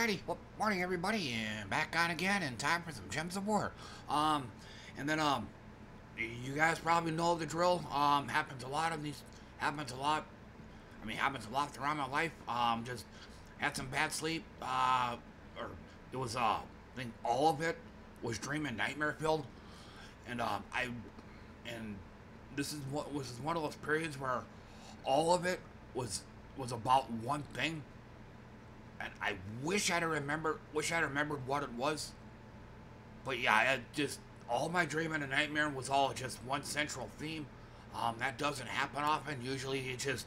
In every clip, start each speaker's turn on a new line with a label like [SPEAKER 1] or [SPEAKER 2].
[SPEAKER 1] Alrighty, well, morning everybody, and back on again in time for some Gems of War. Um, and then, um, you guys probably know the drill. Um, happens a lot of these, happens a lot, I mean, happens a lot throughout my life. Um, just had some bad sleep, uh, or it was, uh, I think all of it was dream and nightmare filled. And, um, I, and this is what was one of those periods where all of it was, was about one thing and I wish I'd remember, wish I'd remembered what it was. But yeah, it just all my dream and a nightmare was all just one central theme. Um, that doesn't happen often. Usually, it's just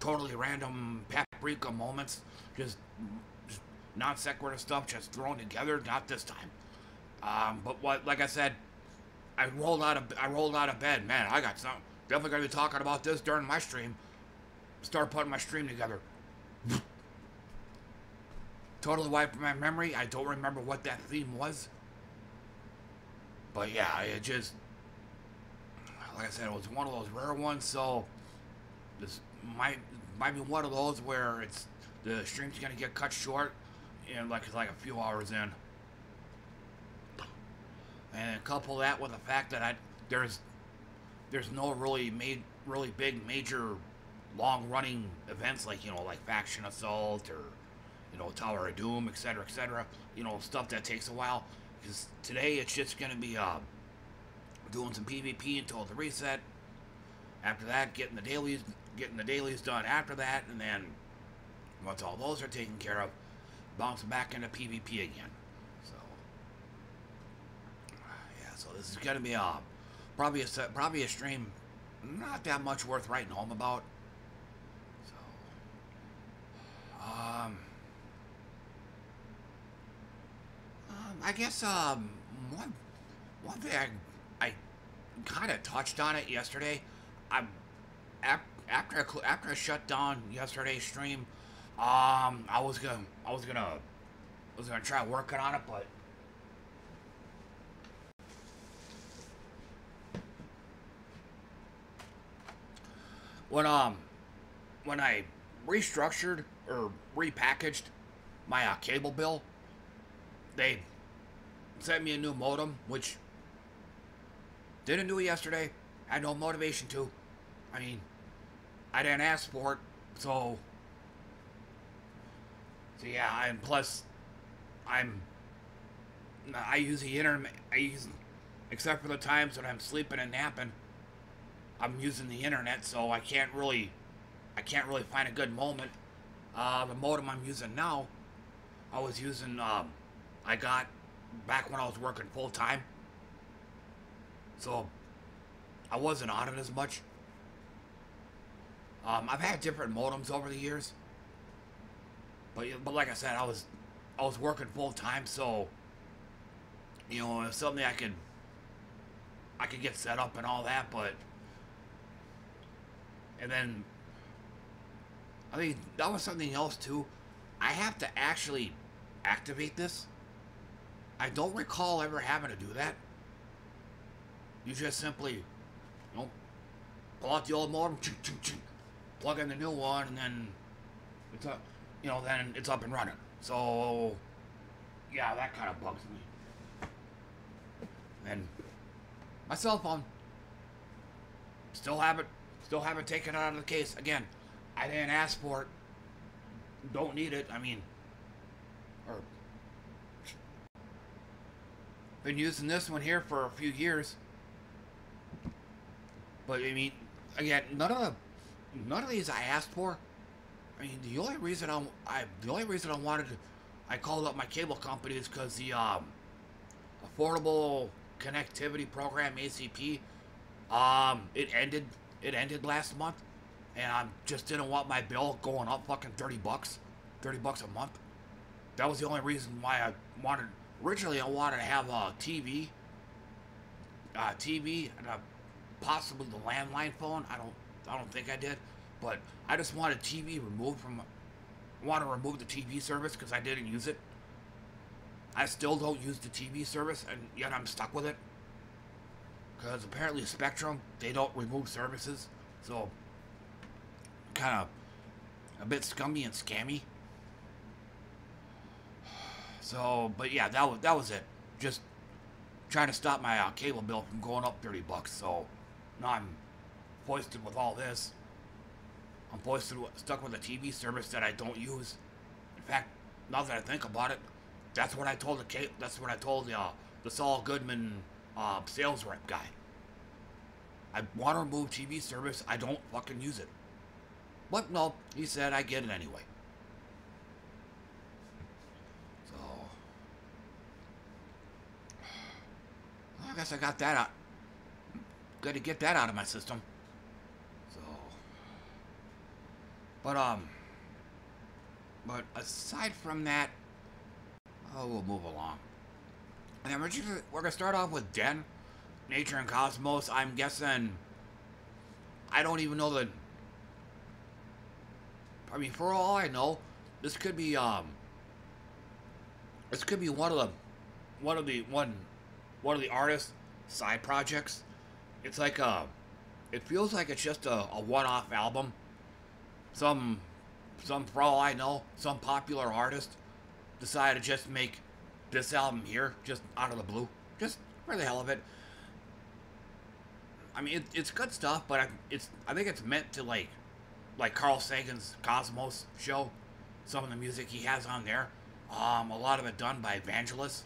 [SPEAKER 1] totally random paprika moments, just, just non sequitur stuff, just thrown together. Not this time. Um, but what, like I said, I rolled out of I rolled out of bed. Man, I got some. Definitely gonna be talking about this during my stream. Start putting my stream together. Totally wiped my memory. I don't remember what that theme was. But yeah, it just, like I said, it was one of those rare ones. So this might might be one of those where it's the stream's gonna get cut short, and like it's like a few hours in. And couple that with the fact that I there's there's no really made really big major long running events like you know like faction assault or you know, Tower of Doom, etc., etc. You know, stuff that takes a while. Because today it's just going to be uh, doing some PvP until the reset. After that, getting the dailies, getting the dailies done after that, and then once all those are taken care of, bouncing back into PvP again. So, yeah. So this is going to be a uh, probably a probably a stream not that much worth writing home about. So, um. I guess um, one one thing I I kind of touched on it yesterday. I after I, after I shut down yesterday's stream, um, I was gonna I was gonna I was gonna try working on it, but when um when I restructured or repackaged my uh, cable bill, they sent me a new modem, which didn't do it yesterday. Had no motivation to. I mean, I didn't ask for it, so. So yeah, and plus, I'm. I use the internet. I use, except for the times when I'm sleeping and napping. I'm using the internet, so I can't really, I can't really find a good moment. Uh, the modem I'm using now, I was using. Um, I got back when I was working full time. So I wasn't on it as much. Um, I've had different modems over the years. But but like I said, I was I was working full time, so you know, it's something I could I could get set up and all that, but and then I think that was something else too. I have to actually activate this. I don't recall ever having to do that. You just simply, you know, pull out the old modem, plug in the new one, and then it's up, you know, then it's up and running. So, yeah, that kind of bugs me. And my cell phone, still haven't, still haven't taken it out of the case. Again, I didn't ask for it. Don't need it. I mean, or been using this one here for a few years. But I mean, again, none of the, none of these I asked for. I mean, the only reason I, I the only reason I wanted to, I called up my cable company is because the um, Affordable Connectivity Program (ACP), um, it ended, it ended last month, and I just didn't want my bill going up fucking thirty bucks, thirty bucks a month. That was the only reason why I wanted originally I wanted to have a TV, uh, TV, and a, possibly the landline phone. I don't, I don't think I did, but I just wanted TV removed from. Want to remove the TV service because I didn't use it. I still don't use the TV service, and yet I'm stuck with it. Because apparently Spectrum, they don't remove services, so kind of a bit scummy and scammy. So, but yeah, that was that was it. Just trying to stop my uh, cable bill from going up 30 bucks. So now I'm foisted with all this. I'm foisted stuck with a TV service that I don't use. In fact, now that I think about it, that's what I told the that's what I told the uh, the Saul Goodman uh, sales rep guy. I want to remove TV service. I don't fucking use it. But no, he said I get it anyway. So, I guess I got that out. Got to get that out of my system. So, but um, but aside from that, oh, we'll move along. And then we're, just, we're gonna start off with Den, Nature and Cosmos. I'm guessing. I don't even know the I mean, for all I know, this could be um, this could be one of the, one of the one, one of the artists' side projects. It's like a, it feels like it's just a, a one-off album. Some, some for all I know, some popular artist decided to just make this album here, just out of the blue, just for the hell of it. I mean, it, it's good stuff, but I, it's I think it's meant to like like Carl Sagan's Cosmos show, some of the music he has on there. Um, a lot of it done by Vangelis.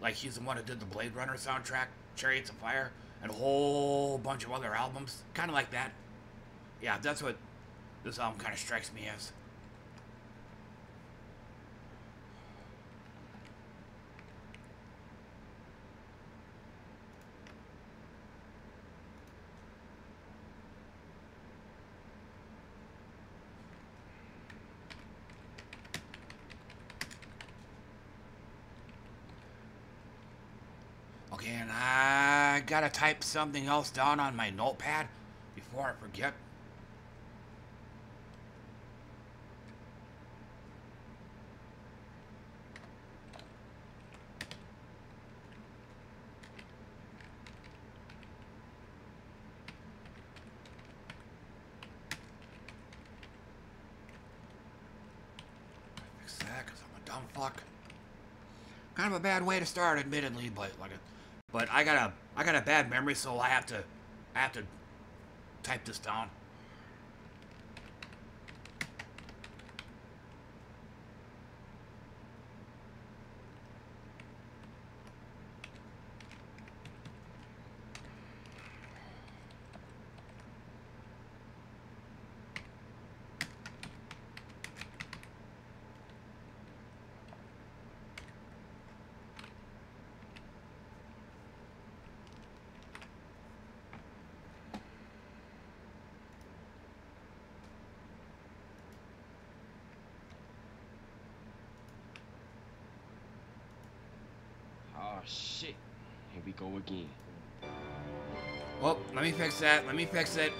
[SPEAKER 1] Like he's the one who did the Blade Runner soundtrack, Chariots of Fire, and a whole bunch of other albums. Kind of like that. Yeah, that's what this album kind of strikes me as. And I gotta type something else down on my notepad before I forget. Fix I'm a dumb fuck. Kind of a bad way to start, admittedly, but like a but I got a I got a bad memory, so I have to I have to type this down. Well, let me fix that. Let me fix it.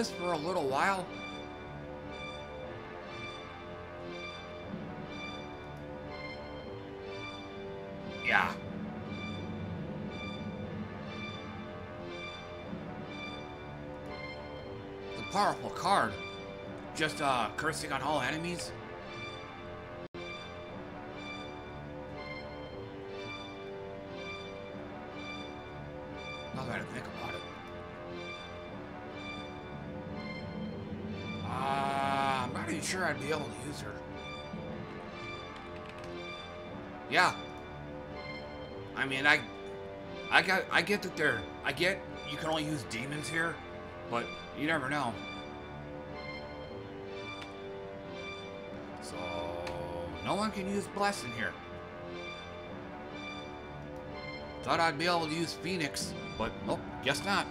[SPEAKER 1] This for a little while. Yeah. The powerful card. Just uh, cursing on all enemies. Her. Yeah. I mean, I, I got, I get that they're, I get you can only use demons here, but you never know. So, no one can use blessing here. Thought I'd be able to use Phoenix, but nope, guess not.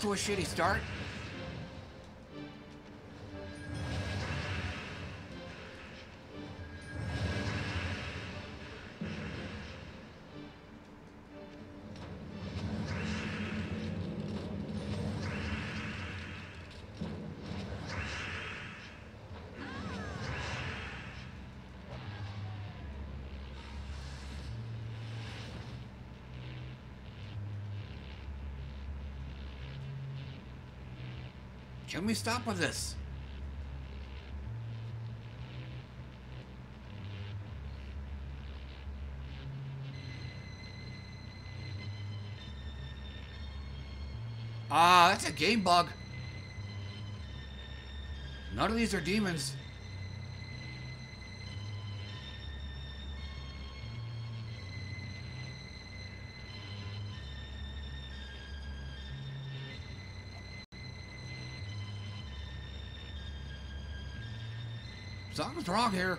[SPEAKER 1] To a shitty start. Can we stop with this? Ah, that's a game bug. None of these are demons. Something's here.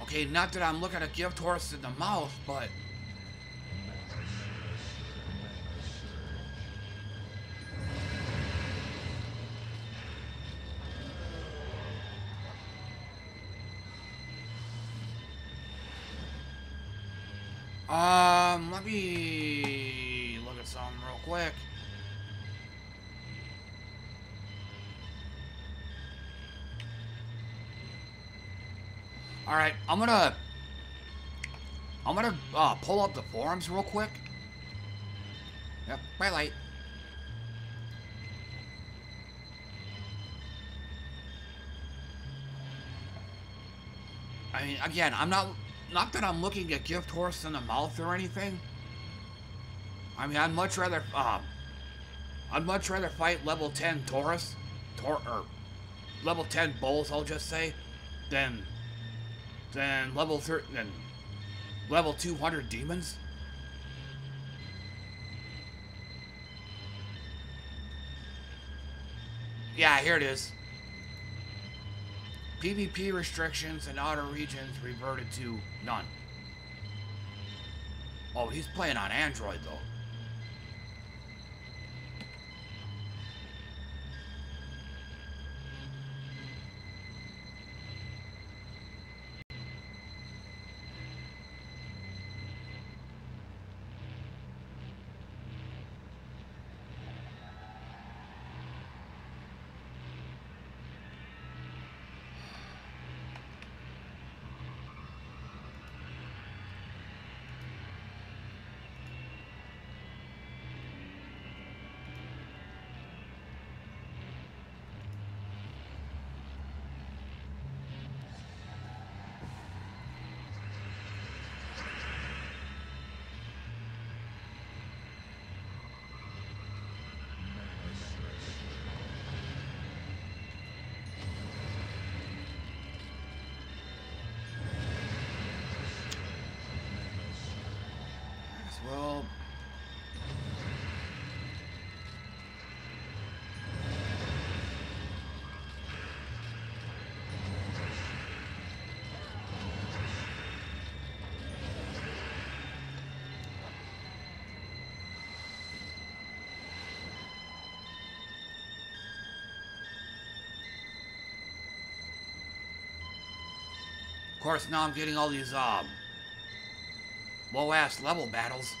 [SPEAKER 1] Okay, not that I'm looking to gift horse in the mouth, but... All right, I'm gonna, I'm gonna uh, pull up the forums real quick. Yep, bright light. I mean, again, I'm not not that I'm looking at gift horse in the mouth or anything. I mean, I'd much rather, um, I'd much rather fight level 10 Taurus, Tor, or level 10 bulls, I'll just say, than, than level 30, than level 200 demons. Yeah, here it is. PvP restrictions in outer regions reverted to none. Oh, he's playing on Android, though. Well... Of course, now I'm getting all these, um, low-ass level battles.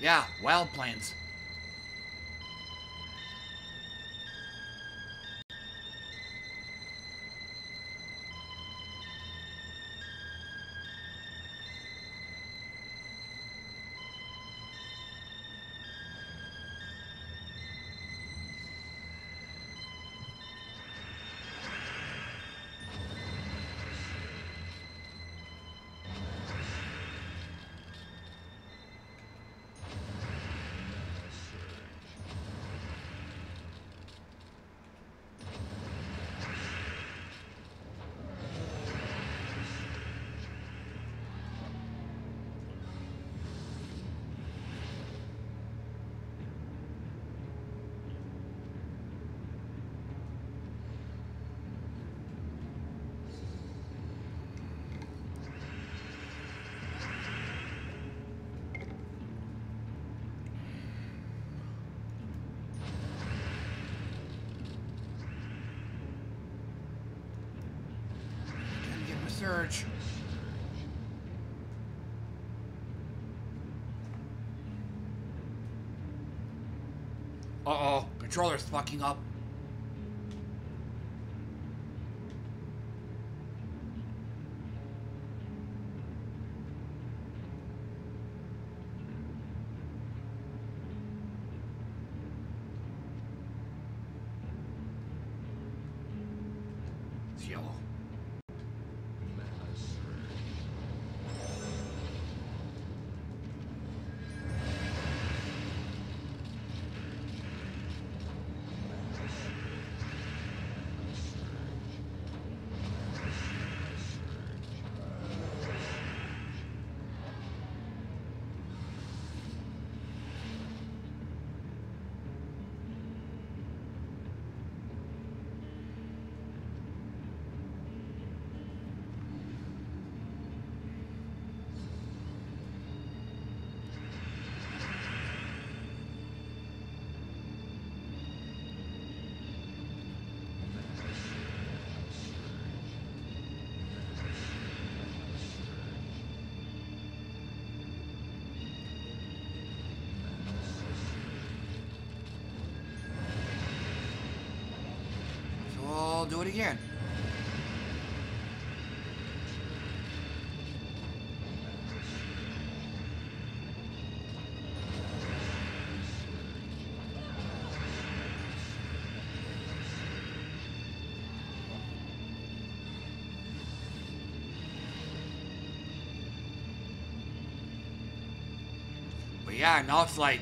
[SPEAKER 1] Yeah, Wild Plains. Controller's fucking up. Now it's like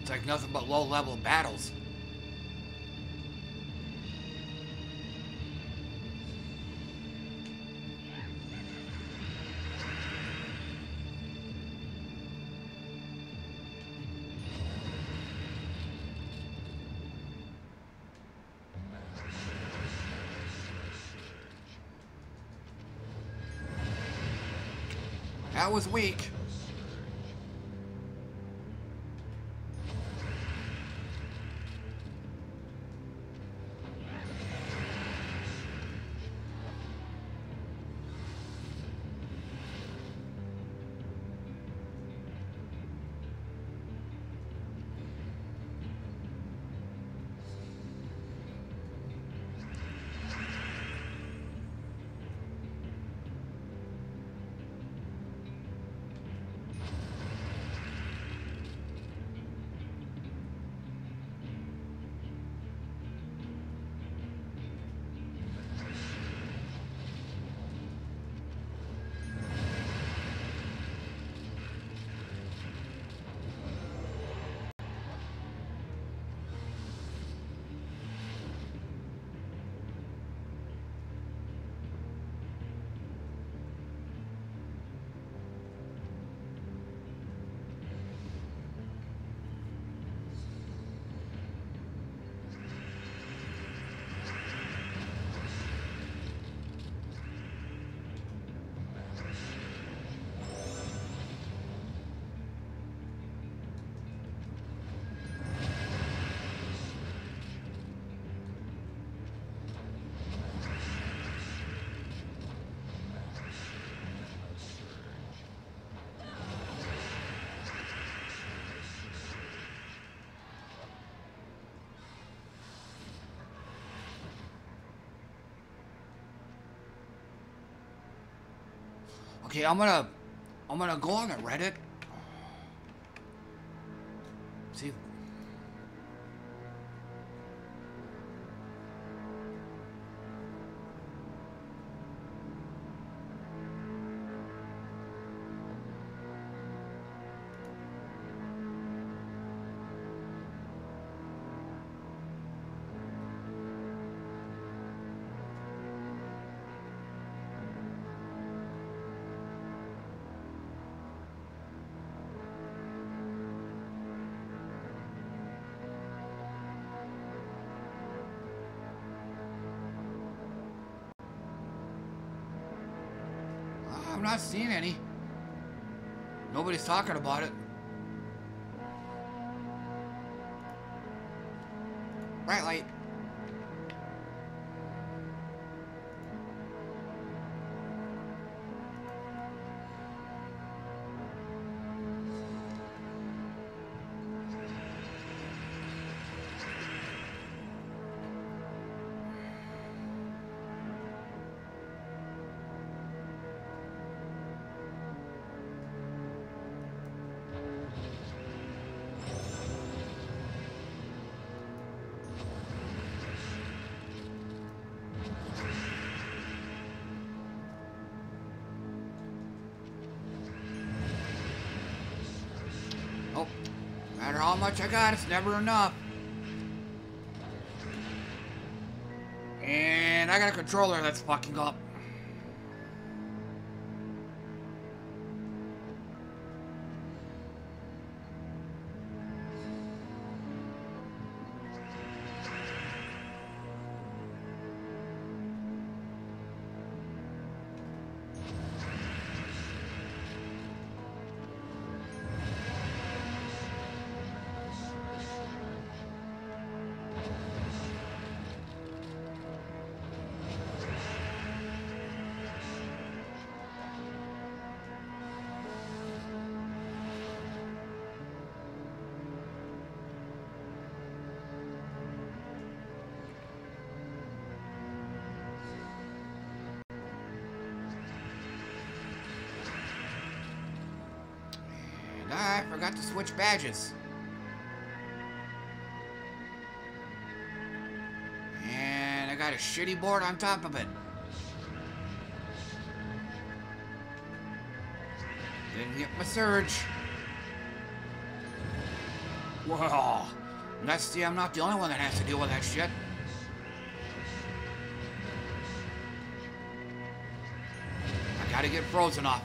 [SPEAKER 1] It's like nothing but low-level battles. That was weak. Okay, I'm gonna, I'm gonna go on the Reddit. Nobody's talking about it. Much I got, it's never enough. And I got a controller that's fucking up. Badges. And I got a shitty board on top of it. Didn't get my surge. Well, let's see, I'm not the only one that has to deal with that shit. I gotta get frozen off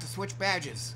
[SPEAKER 1] to switch badges.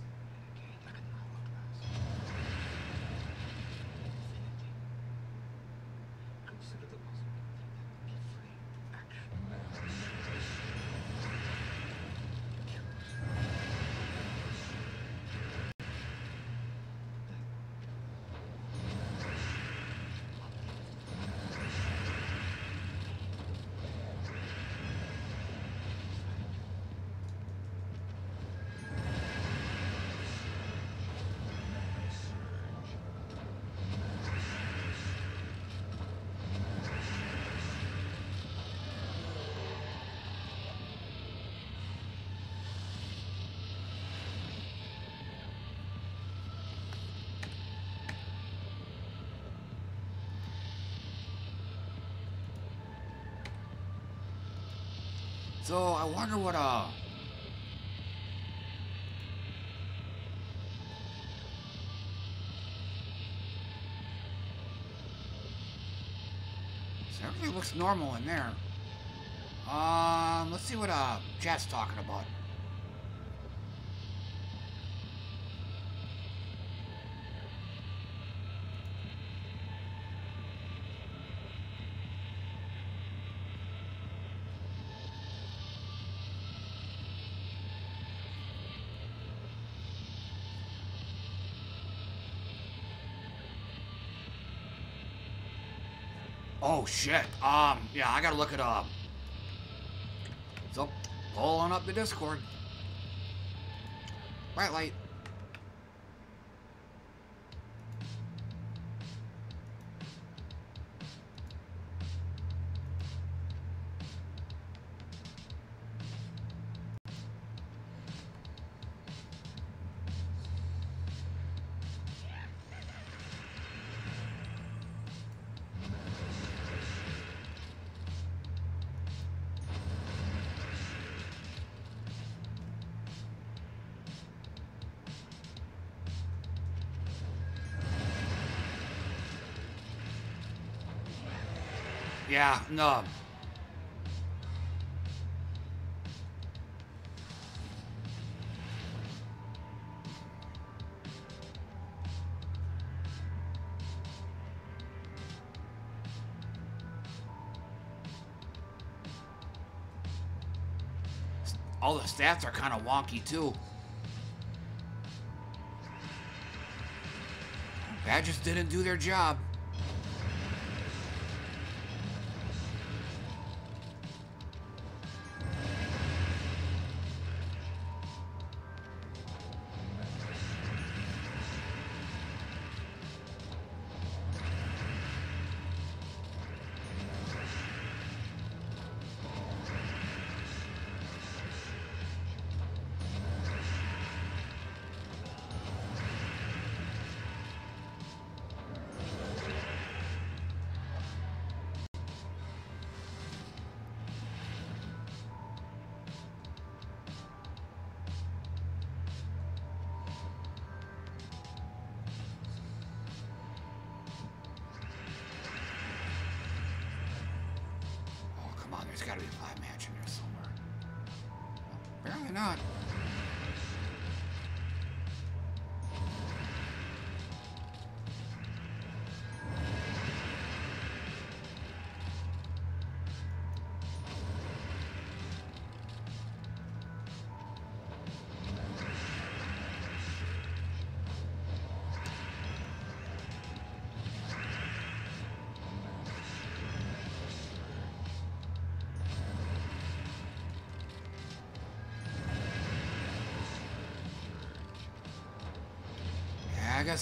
[SPEAKER 1] So I wonder what uh so everything looks normal in there. Um, let's see what uh chat's talking about. Oh, shit. Um, yeah, I gotta look it up. So, pulling up the Discord. Bright light. Yeah, no. All the stats are kind of wonky too. Badges didn't do their job.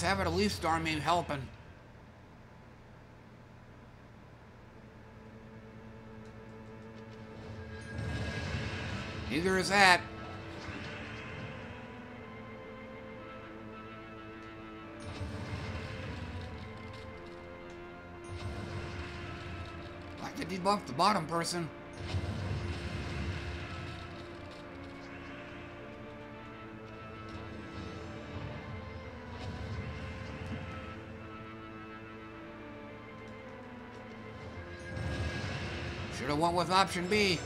[SPEAKER 1] I guess having a leaf storm ain't helping. Neither is that. I to debuff the bottom person. With option B.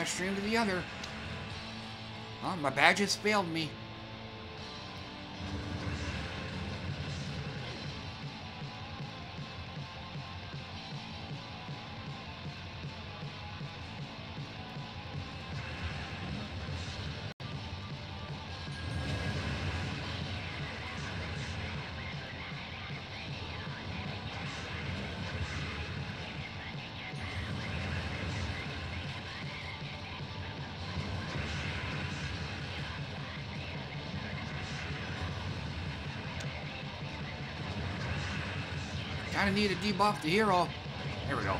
[SPEAKER 1] one extreme to the other. Oh, my badges failed me. Of need to debuff the hero. Here we go.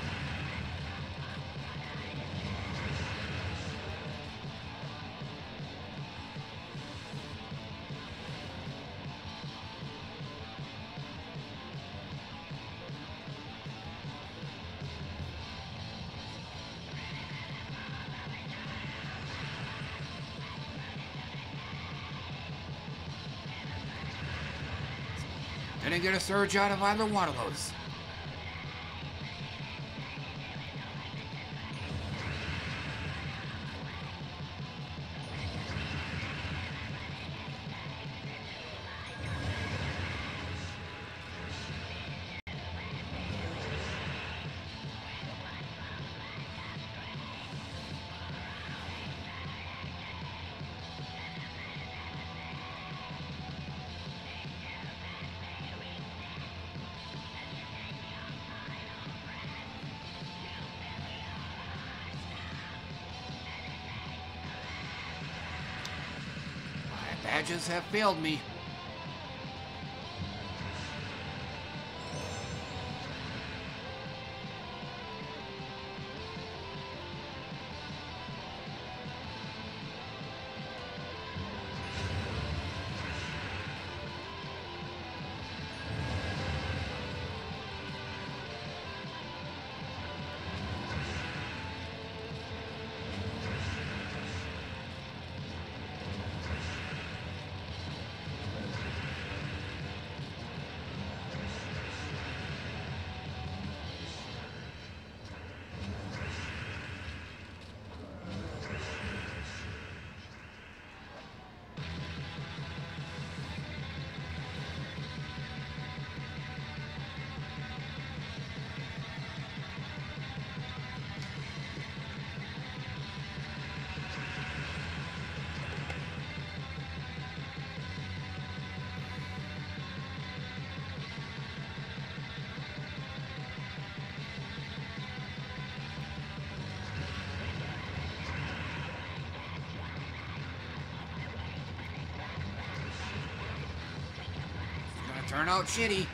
[SPEAKER 1] Didn't get a surge out of either one of those. Have failed me. out shitty.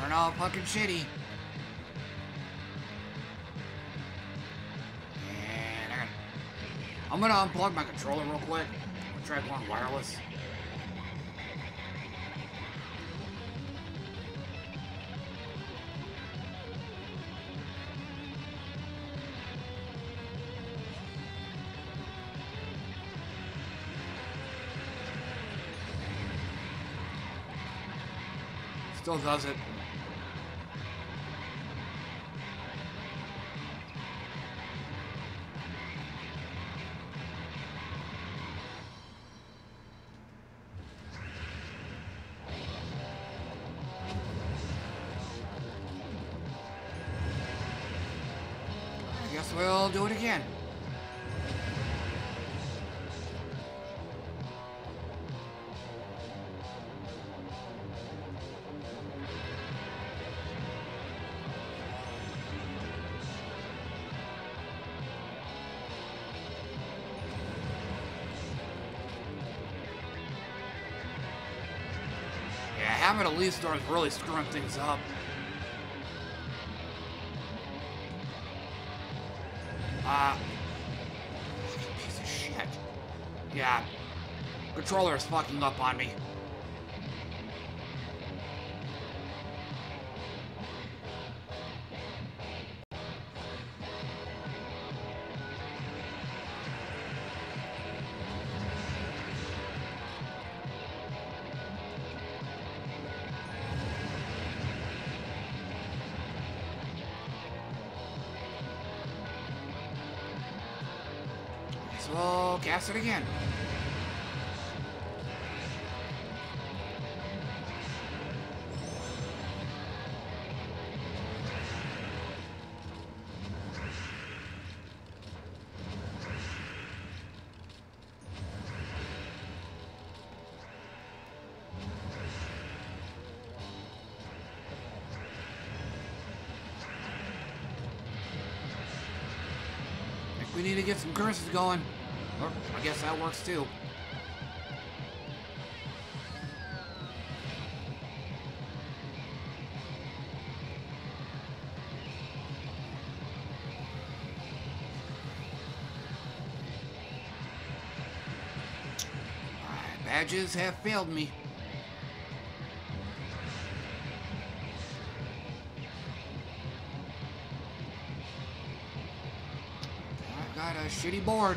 [SPEAKER 1] Turn out fucking shitty. And I am gonna unplug my controller real quick. I'm gonna try going wireless. Still does it. A is really screwing things up. Uh, piece of shit. Yeah, controller is fucking up on me. Some curses going. Or I guess that works too. Badges have failed me. Shitty board.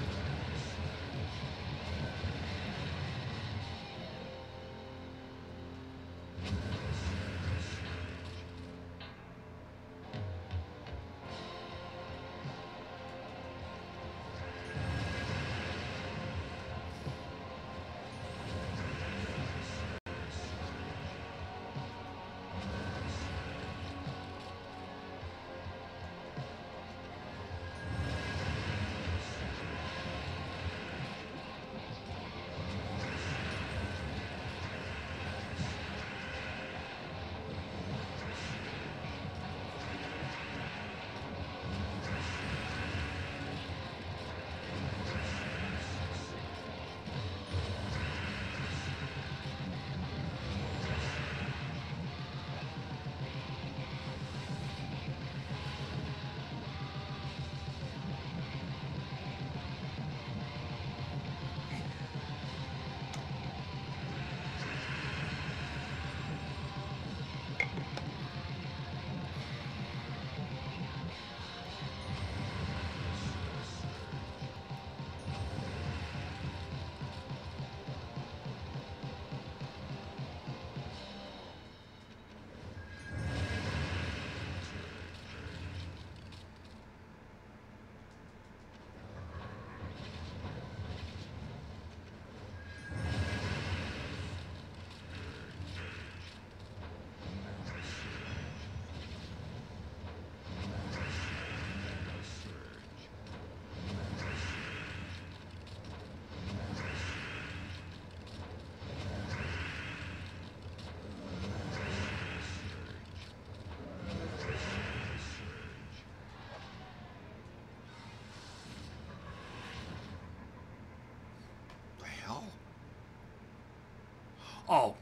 [SPEAKER 1] Oh,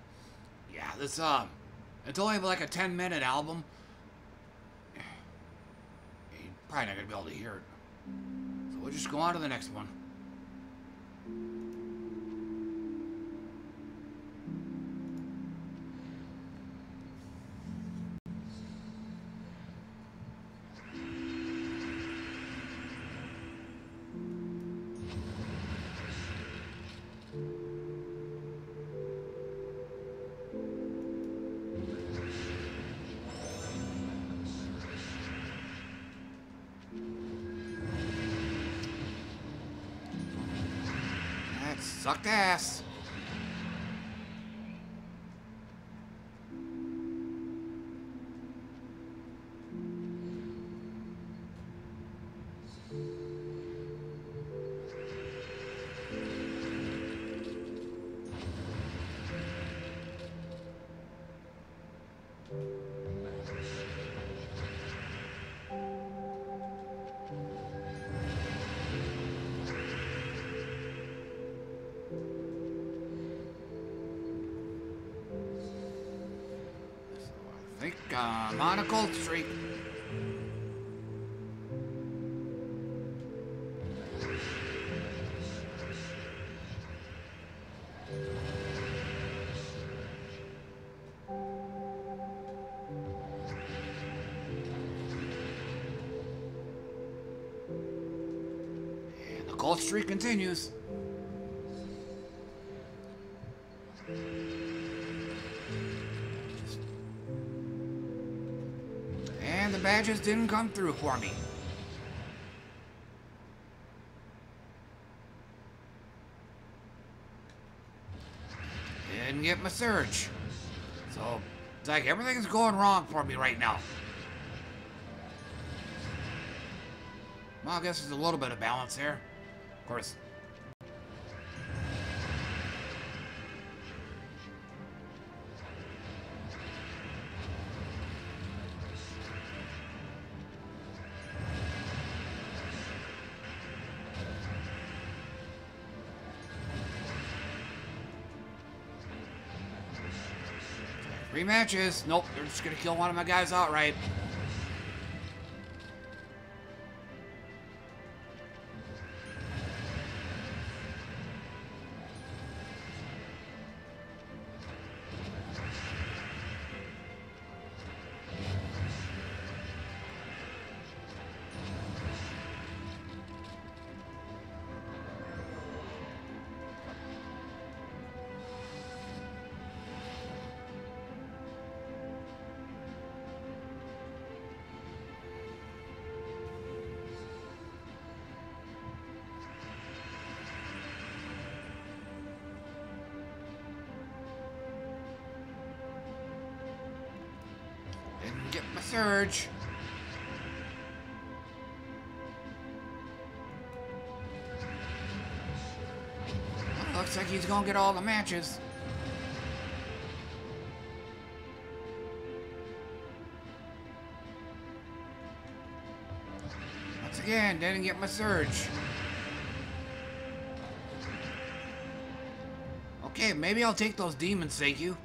[SPEAKER 1] yeah, this, um, it's only like a 10 minute album. You're probably not gonna be able to hear it. So we'll just go on to the next one. Ass. On a cold streak. And the cold streak continues. The didn't come through for me. Didn't get my surge. So, it's like everything's going wrong for me right now. Well, I guess there's a little bit of balance here. Of course. Three matches. Nope, they're just gonna kill one of my guys outright. Gonna get all the matches. Once again, didn't get my surge. Okay, maybe I'll take those demons, thank you.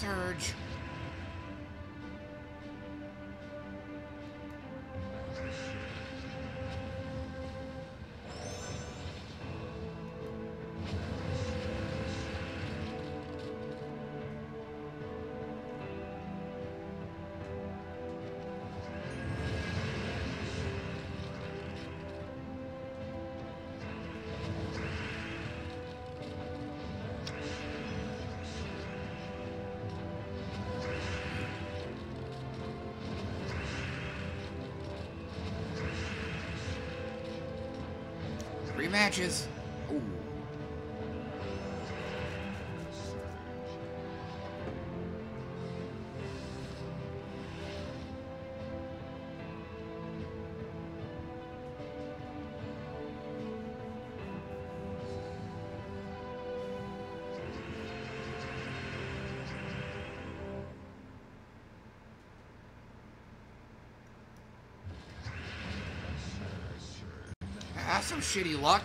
[SPEAKER 1] Surge. Matches. Ooh. Shitty luck.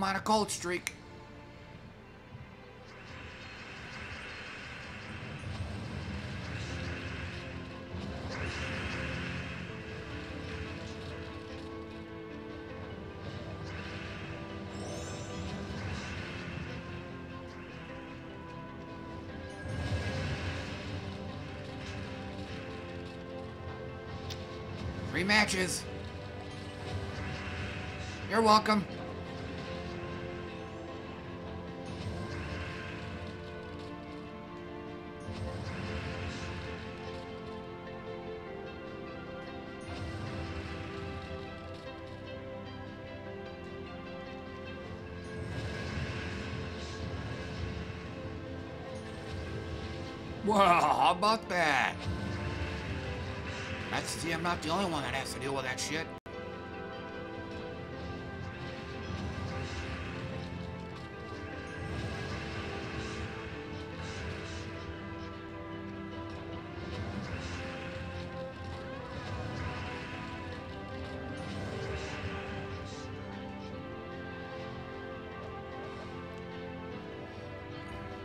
[SPEAKER 1] I'm on a cold streak. Three matches. You're welcome. That's see, I'm not the only one that has to deal with that shit.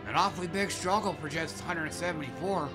[SPEAKER 1] An awfully big struggle for just 174.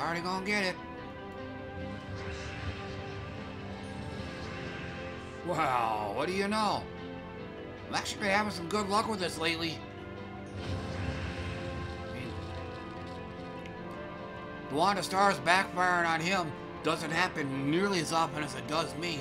[SPEAKER 1] Already gonna get it. Wow, what do you know? I've actually been having some good luck with this lately. I mean, the Wanda Stars backfiring on him doesn't happen nearly as often as it does me.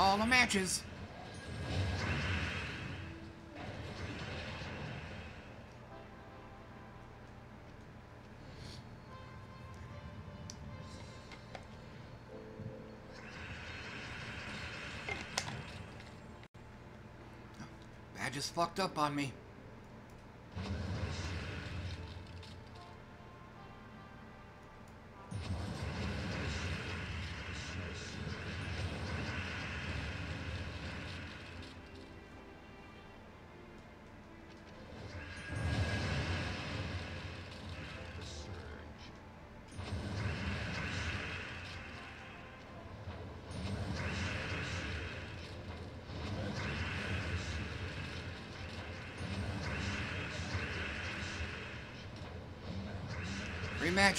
[SPEAKER 1] All the matches. Badge is fucked up on me.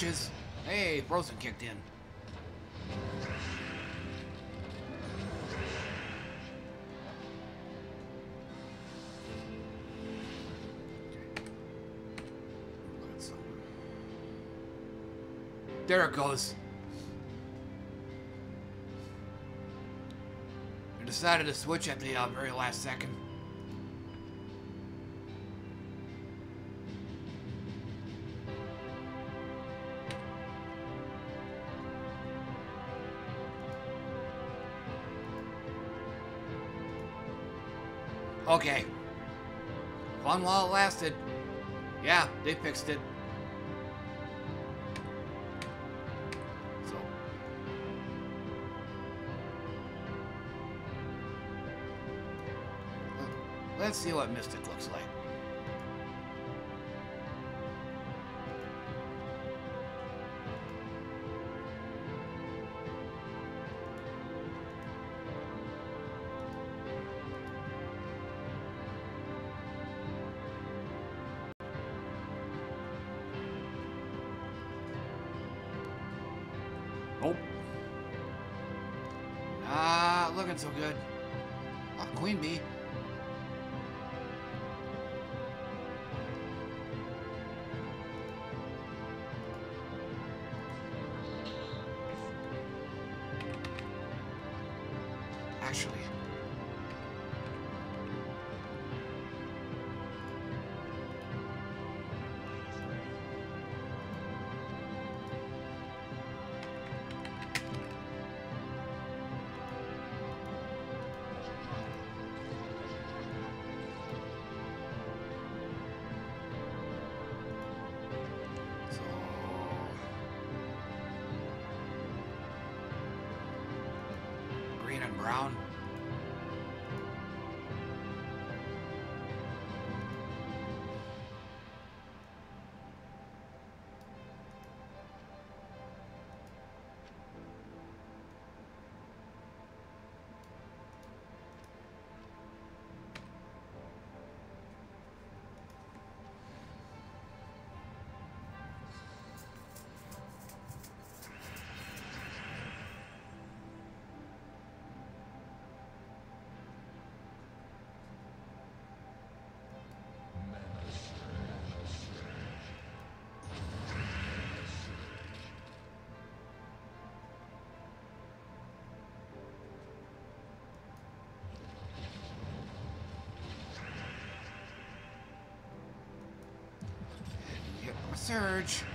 [SPEAKER 1] Three matches. Hey, Frozen kicked in. There it goes. I decided to switch at the uh, very last second. Okay. Fun while it lasted. Yeah, they fixed it. So. Let's see what Mystic looks like. Surge.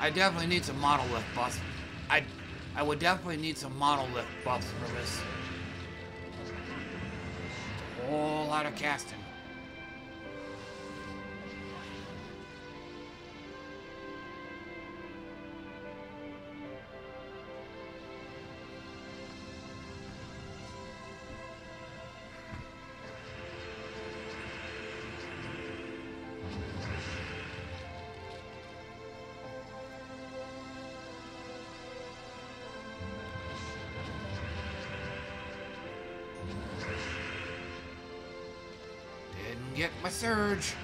[SPEAKER 1] I definitely need some monolith buffs. I, I would definitely need some monolith buffs for this. A whole lot of casting. Surge.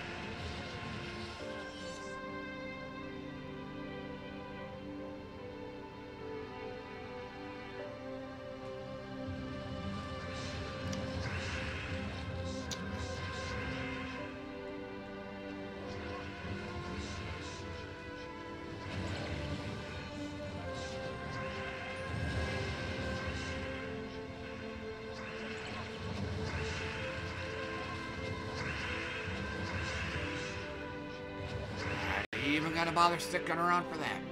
[SPEAKER 1] Bother sticking around for that.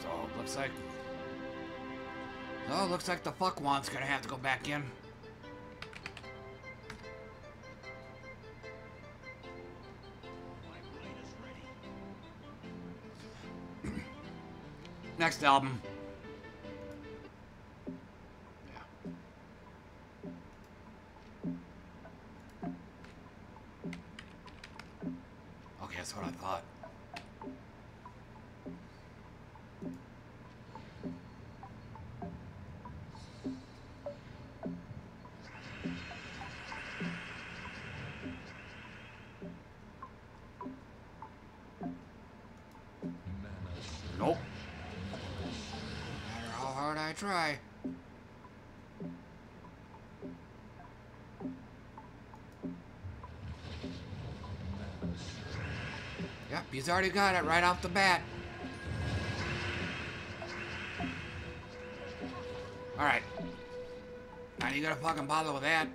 [SPEAKER 1] So looks like. Oh, looks like the fuck one's gonna have to go back in. Next album. He's already got it right off the bat. Alright. Now you gotta fucking bother with that.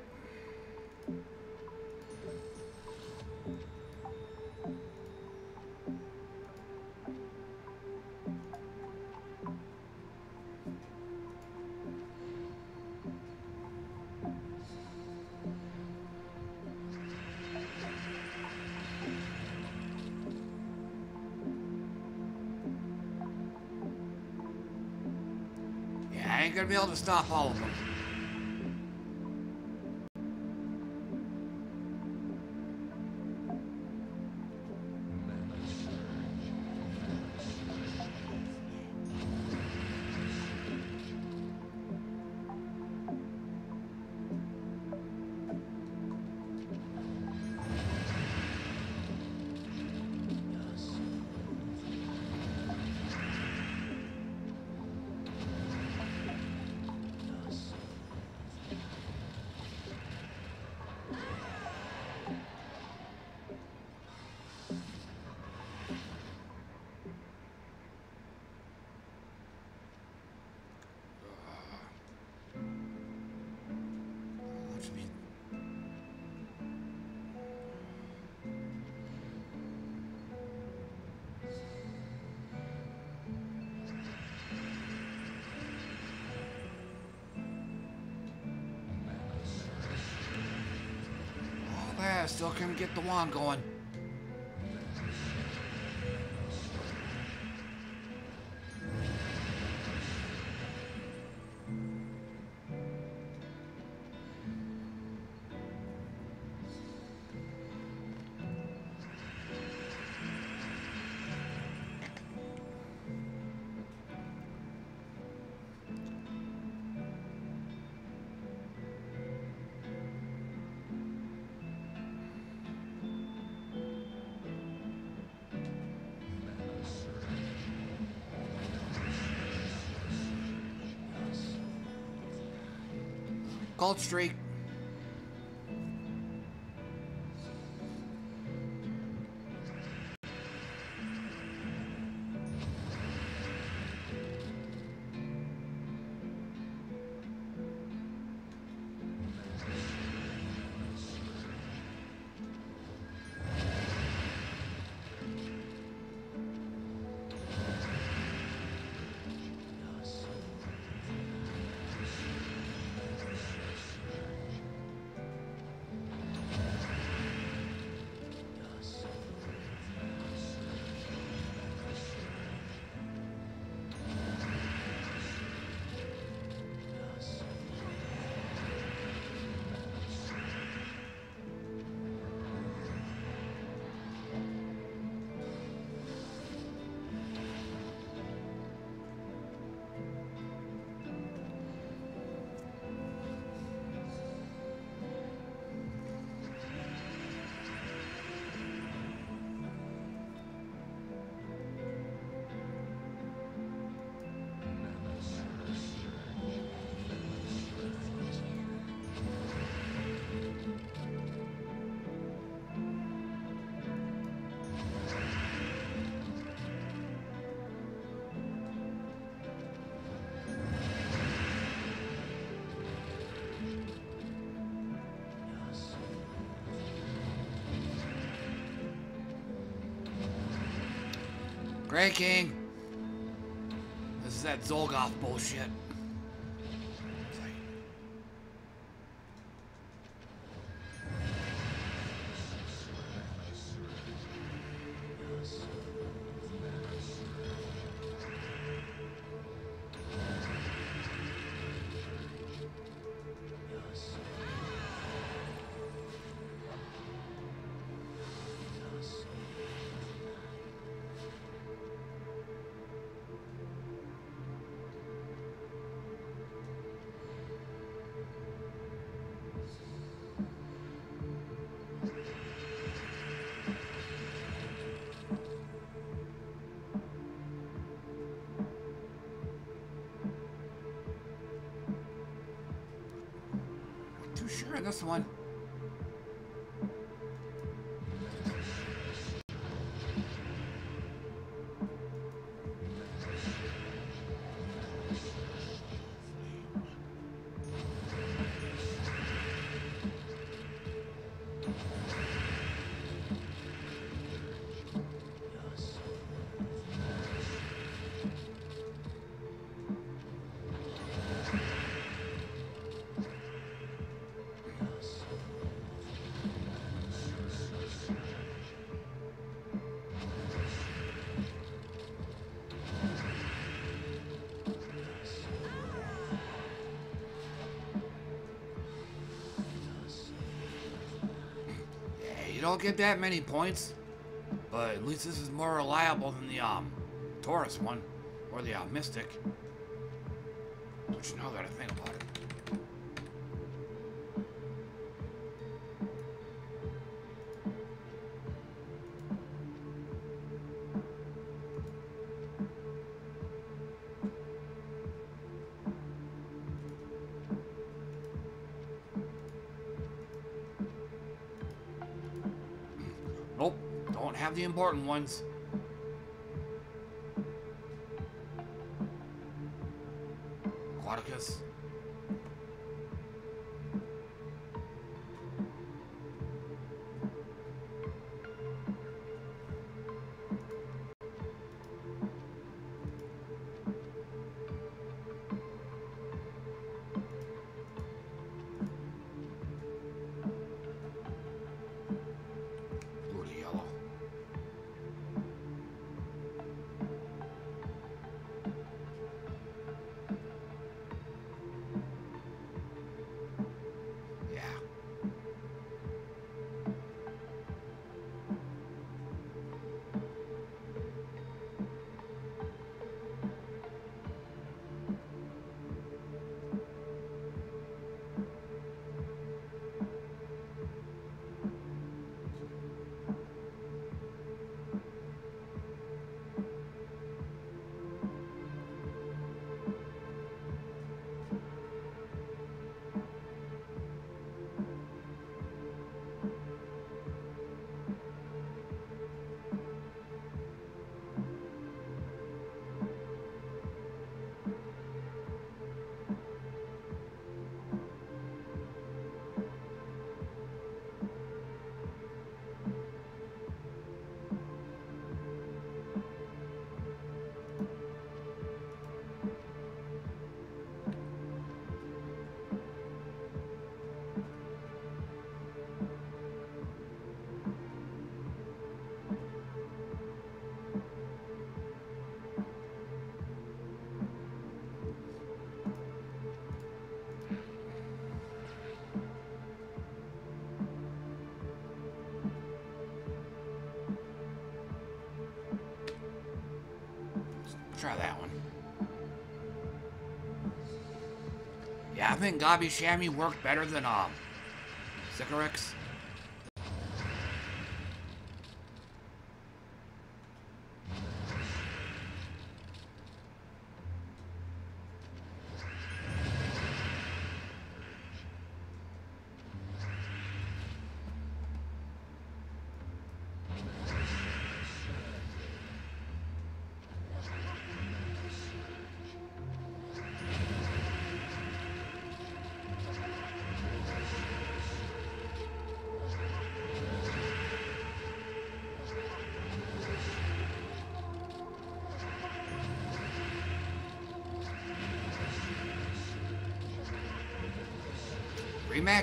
[SPEAKER 1] I gonna be able to stop all of them. Couldn't get the wand going. Streak. Grey King. This is that Zuul'Goth bullshit. Don't get that many points, but at least this is more reliable than the um, Taurus one, or the uh, Mystic. The important ones. Think Gabi Shammy worked better than um.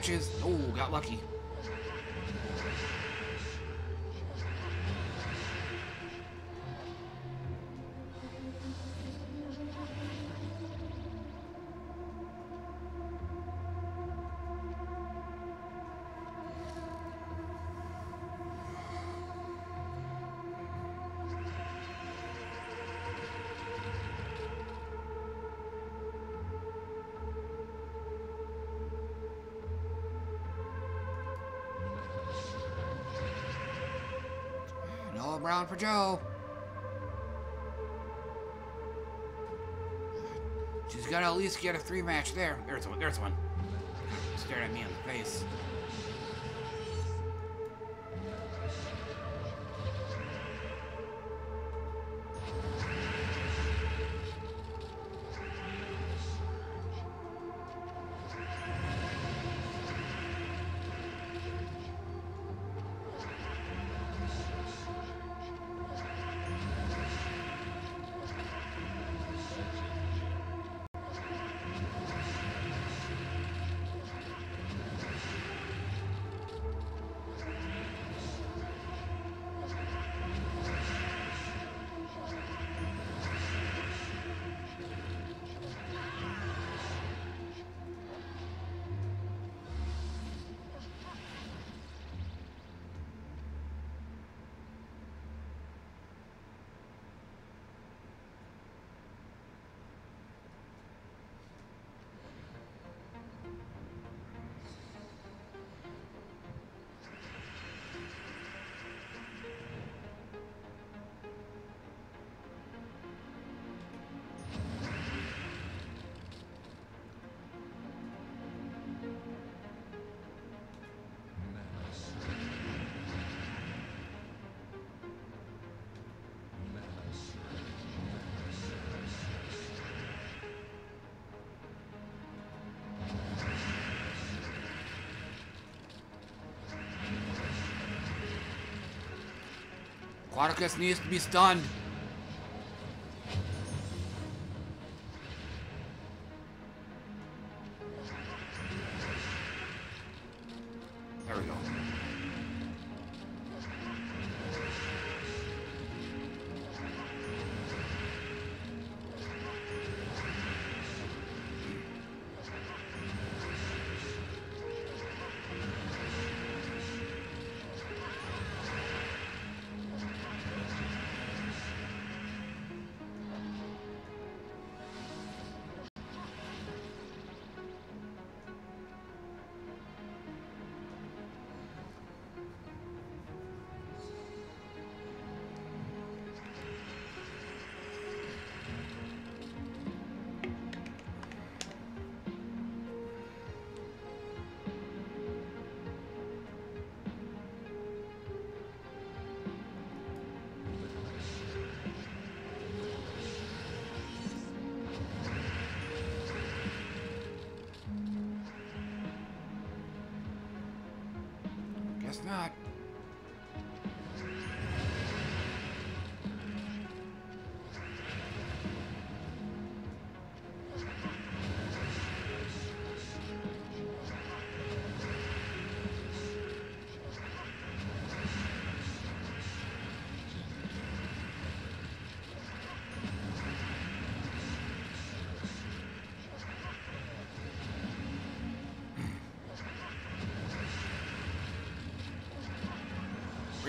[SPEAKER 1] Matches. Oh, got lucky. Brown for Joe. She's got to at least get a three match there. There's one. There's one. Staring at me in the face. Quadricus needs to be stunned.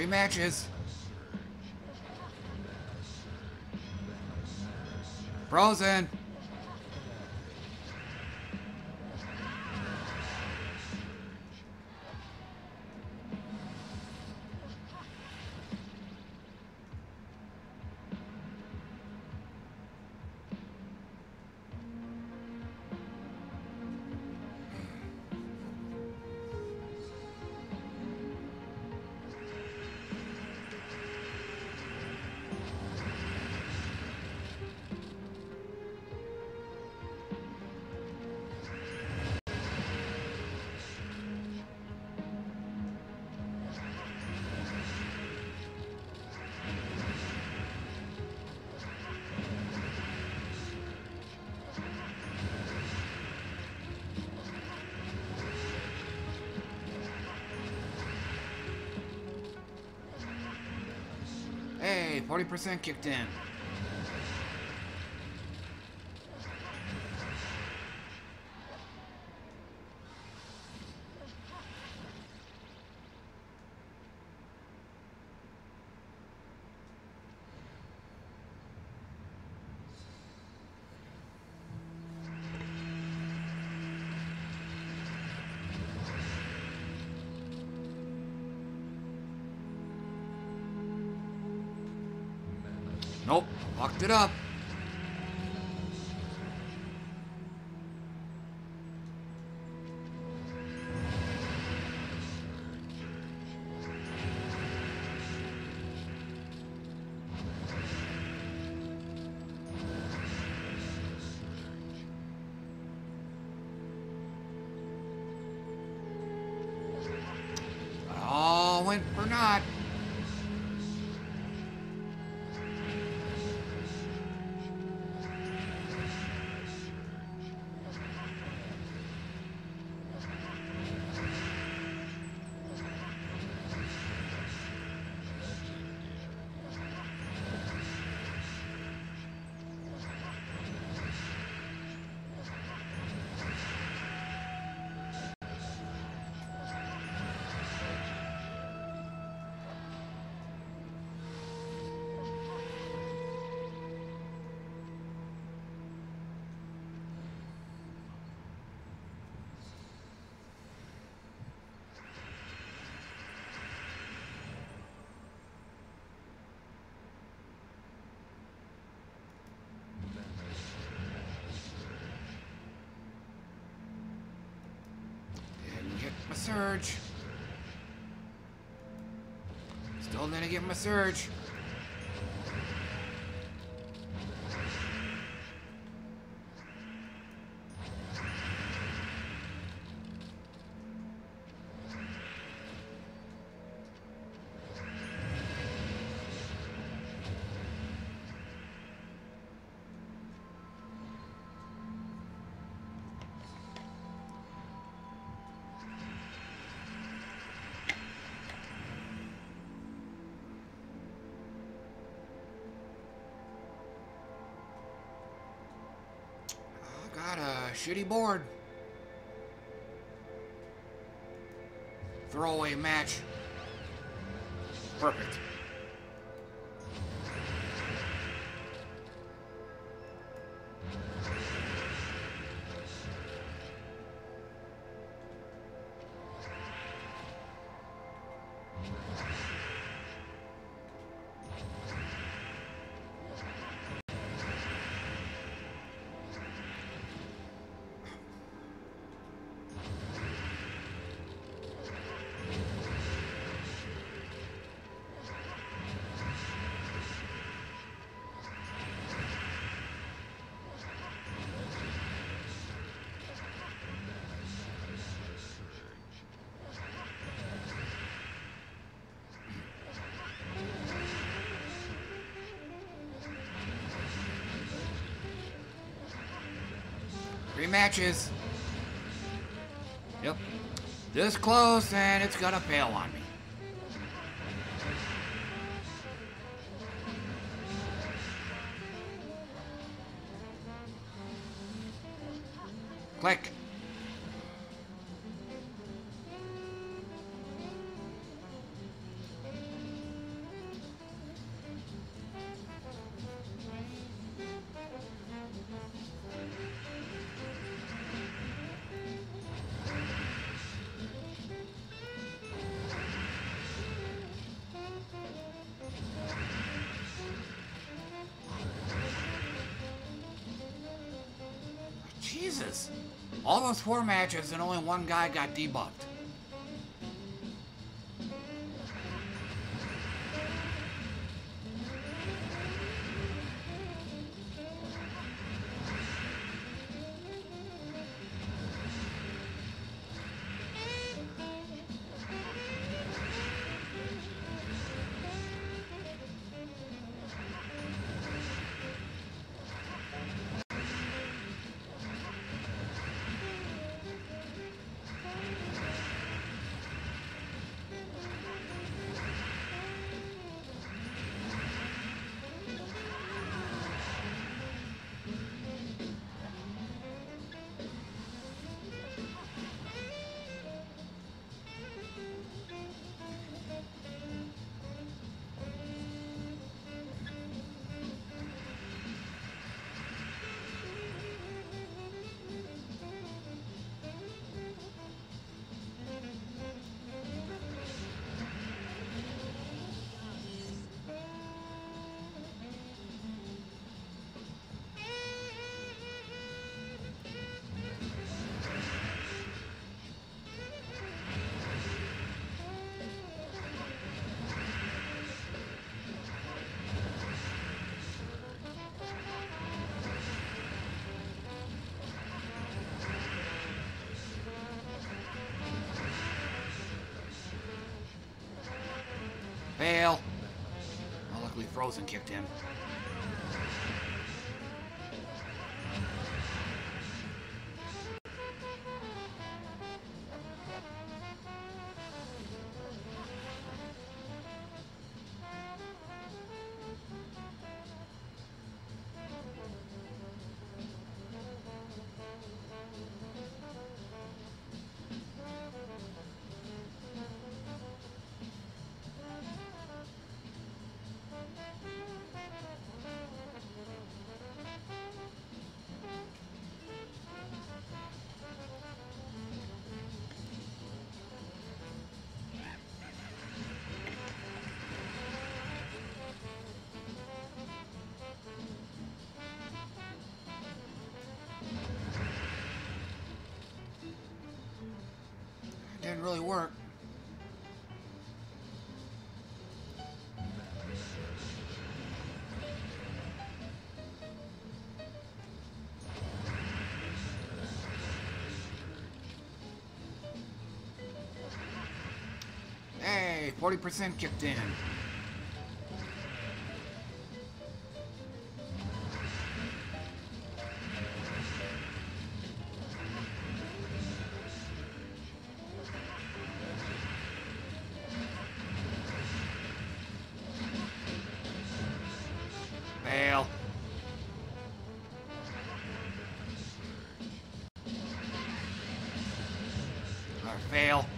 [SPEAKER 1] Rematches. Frozen. 40% kicked in. Surge. Still didn't get my surge. Shitty board. Throwaway match. Perfect. Matches. Yep. This close and it's gonna fail on those four matches and only one guy got debunked. Frozen kicked in. Really work. Hey, 40% kicked in. Fail.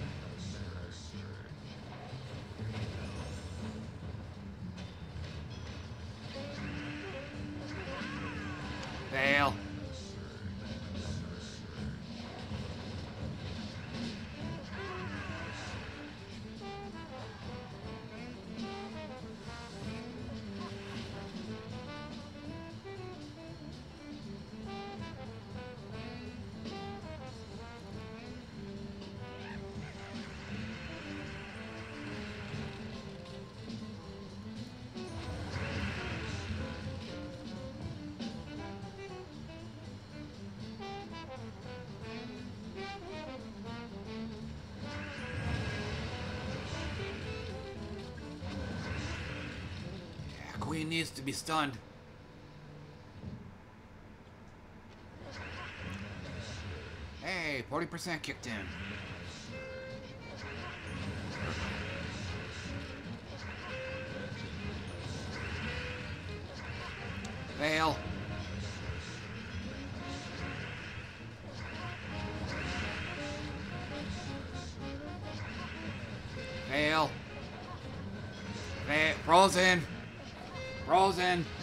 [SPEAKER 1] Needs to be stunned. Hey, 40% kicked in. Fail. Fail. Fail. Frozen. Frozen.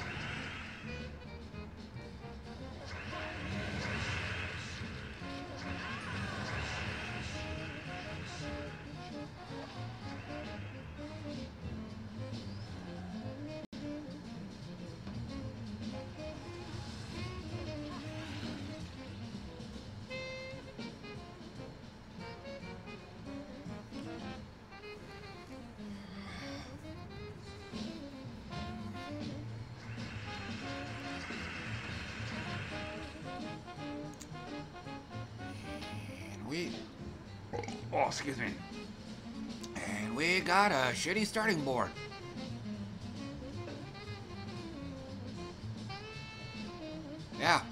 [SPEAKER 1] Got a shitty starting board. Yeah.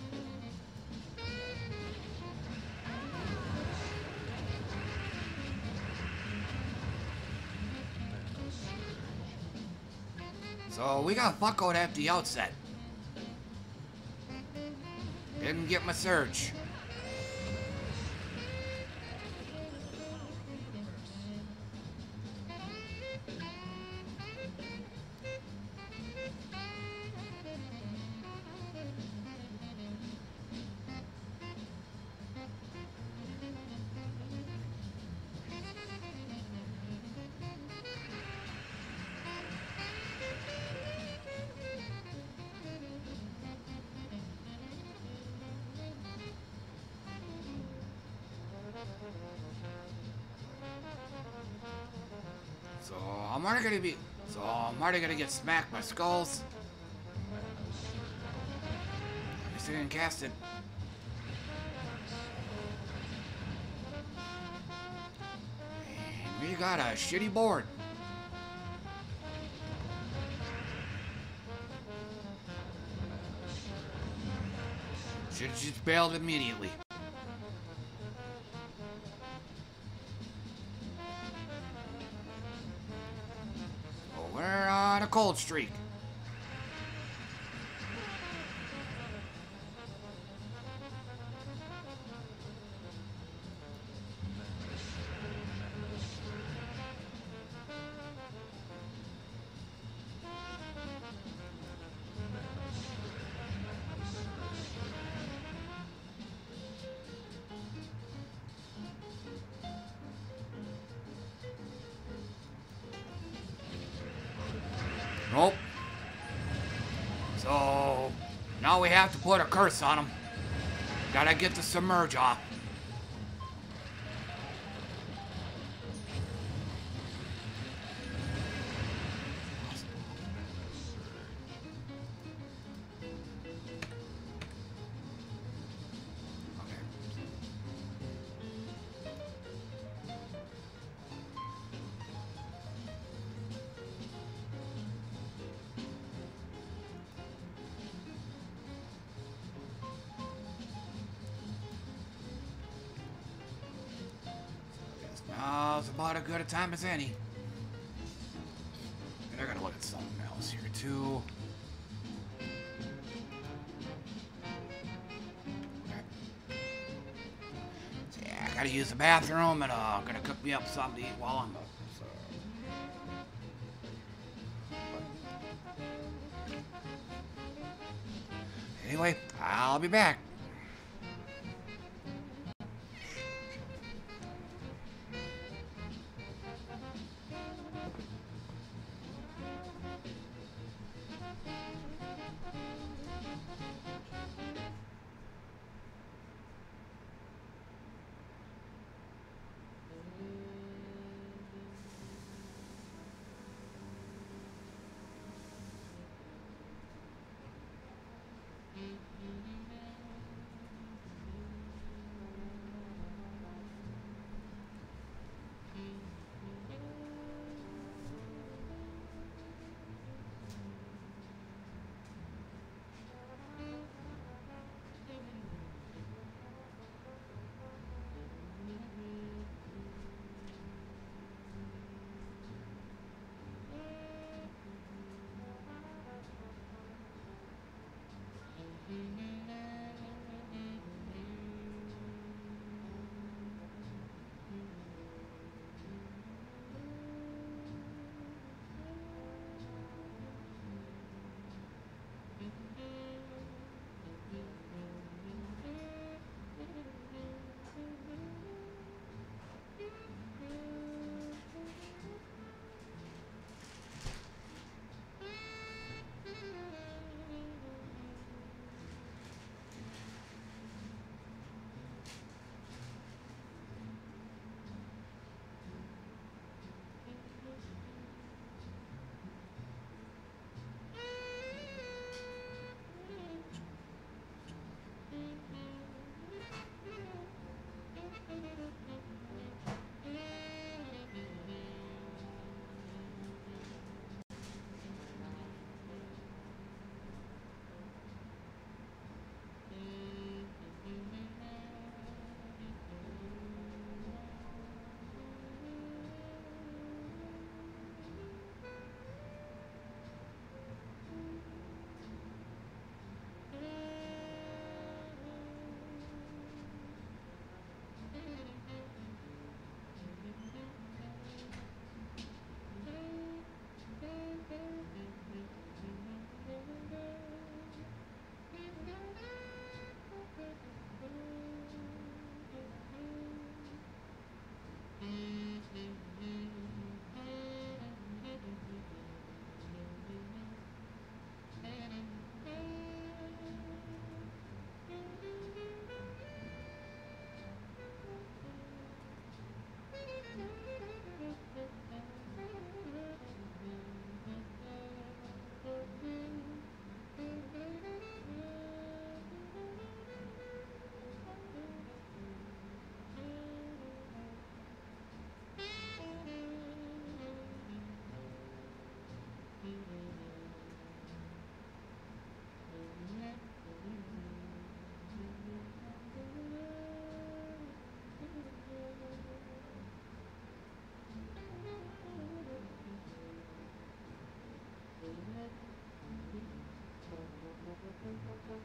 [SPEAKER 1] So we got out at the outset. Didn't get my surge. Gonna be. So I'm already gonna get smacked by skulls. At least I didn't cast it. And we got a shitty board. Should've just bailed immediately. On cold streak. On him. Gotta get the submerge off. Time as any. And I gotta look at something else here too. So, yeah, I gotta use the bathroom and uh, I'm gonna cook me up something to eat while I'm up. So. Anyway, I'll be back.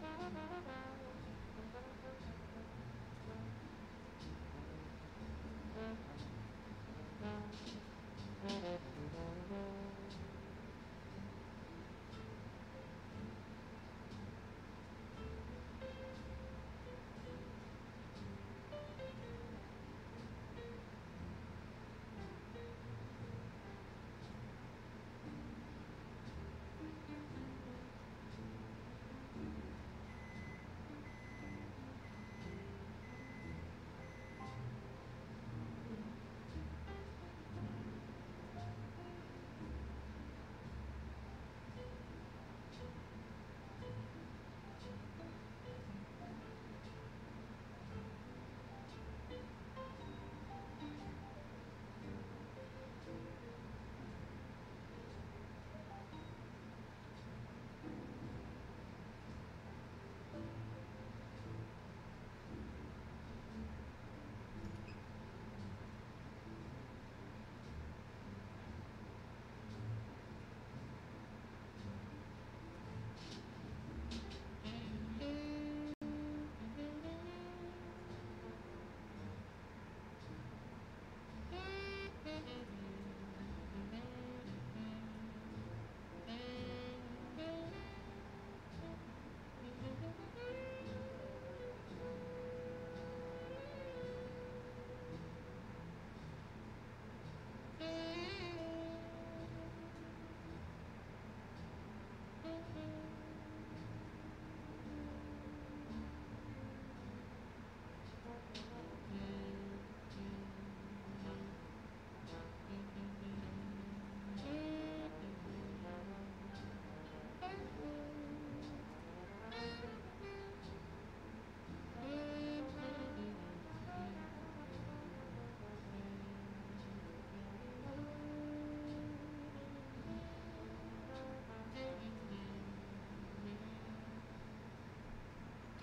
[SPEAKER 1] Thank you.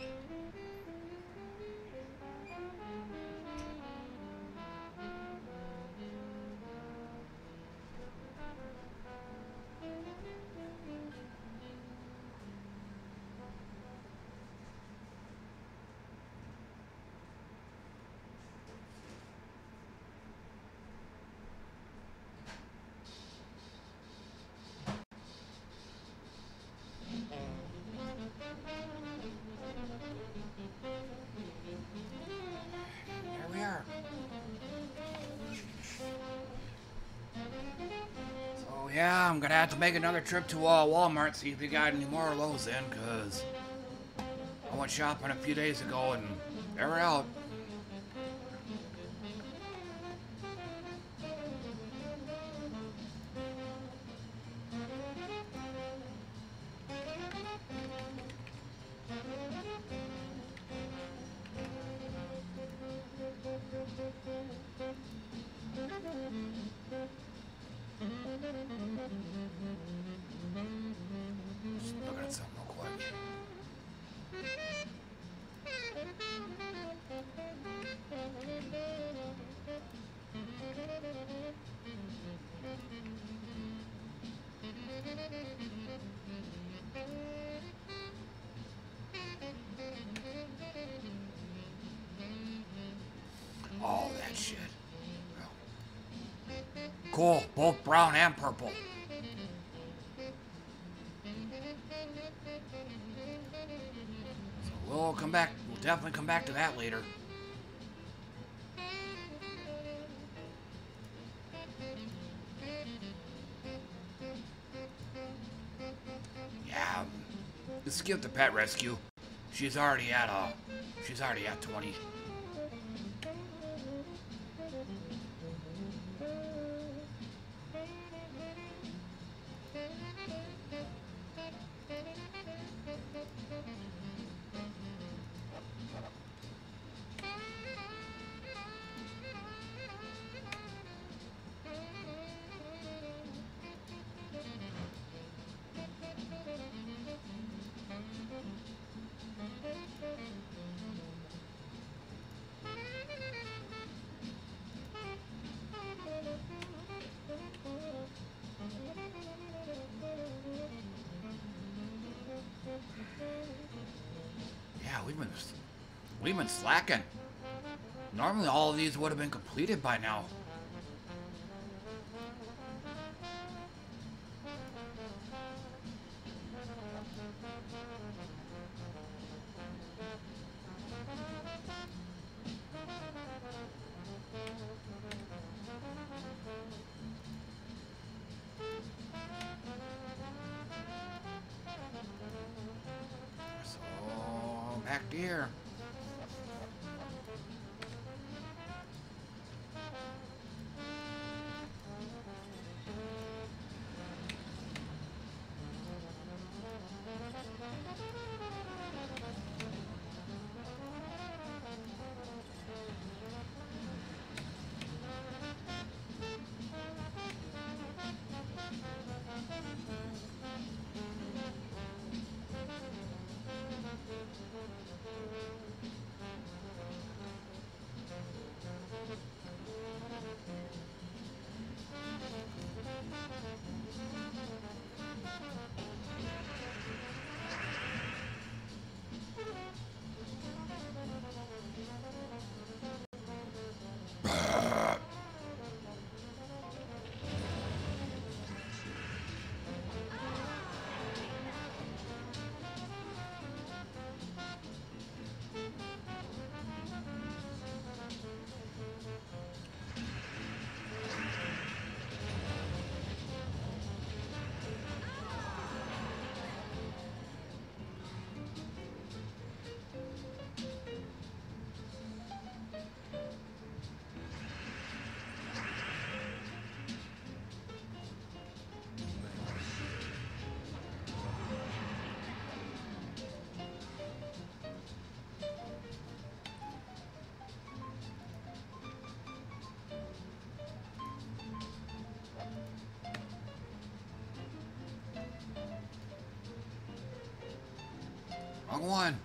[SPEAKER 1] うん。Yeah, I'm gonna have to make another trip to uh, Walmart, see if they got any more of those in, because I went shopping a few days ago and they were out. brown and purple. So we'll come back, we'll definitely come back to that later. Yeah, skip the pet rescue. She's already at, uh, she's already at 20. Slacking. Normally all of these would have been completed by now. One.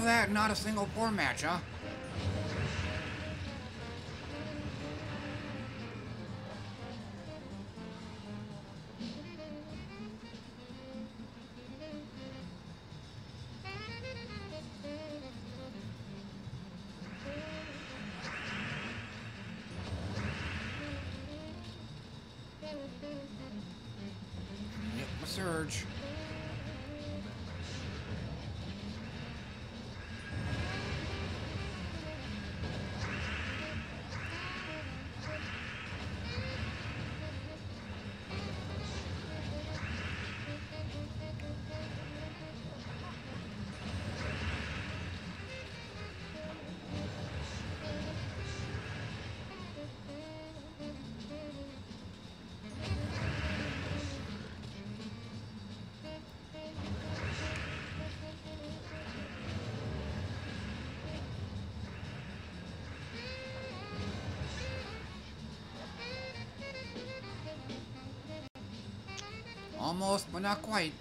[SPEAKER 1] All that, not a single poor match, huh? Almost, but not quite.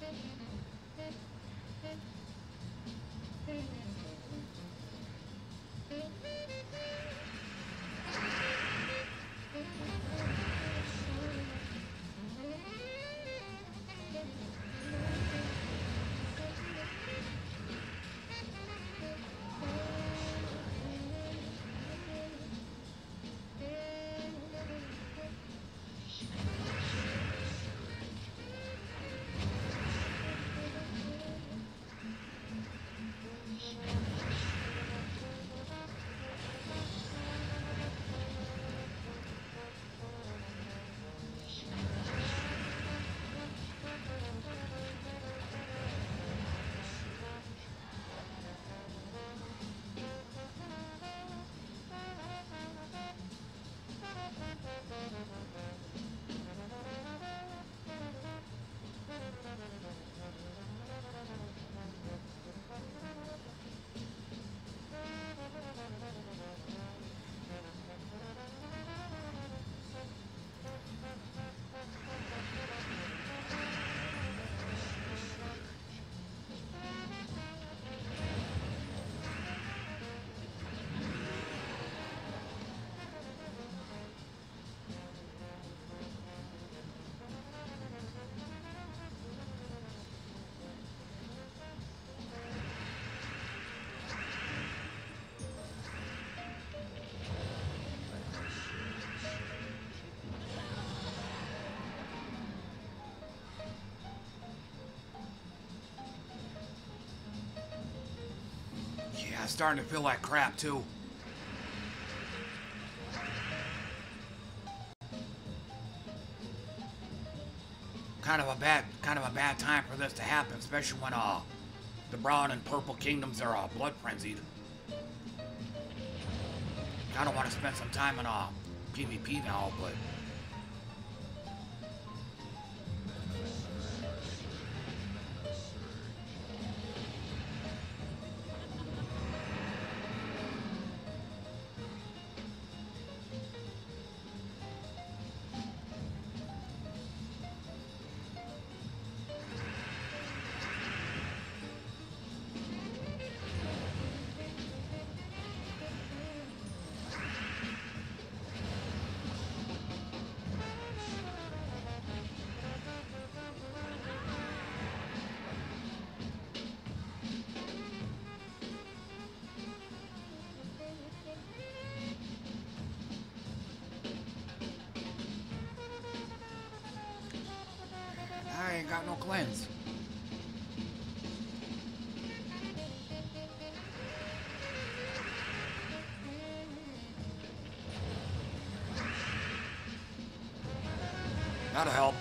[SPEAKER 1] Starting to feel like crap too. Kind of a bad, kind of a bad time for this to happen, especially when uh, the brown and purple kingdoms are uh, blood frenzied. I don't want to spend some time in uh, PvP now, but got no cleanse. That'll help.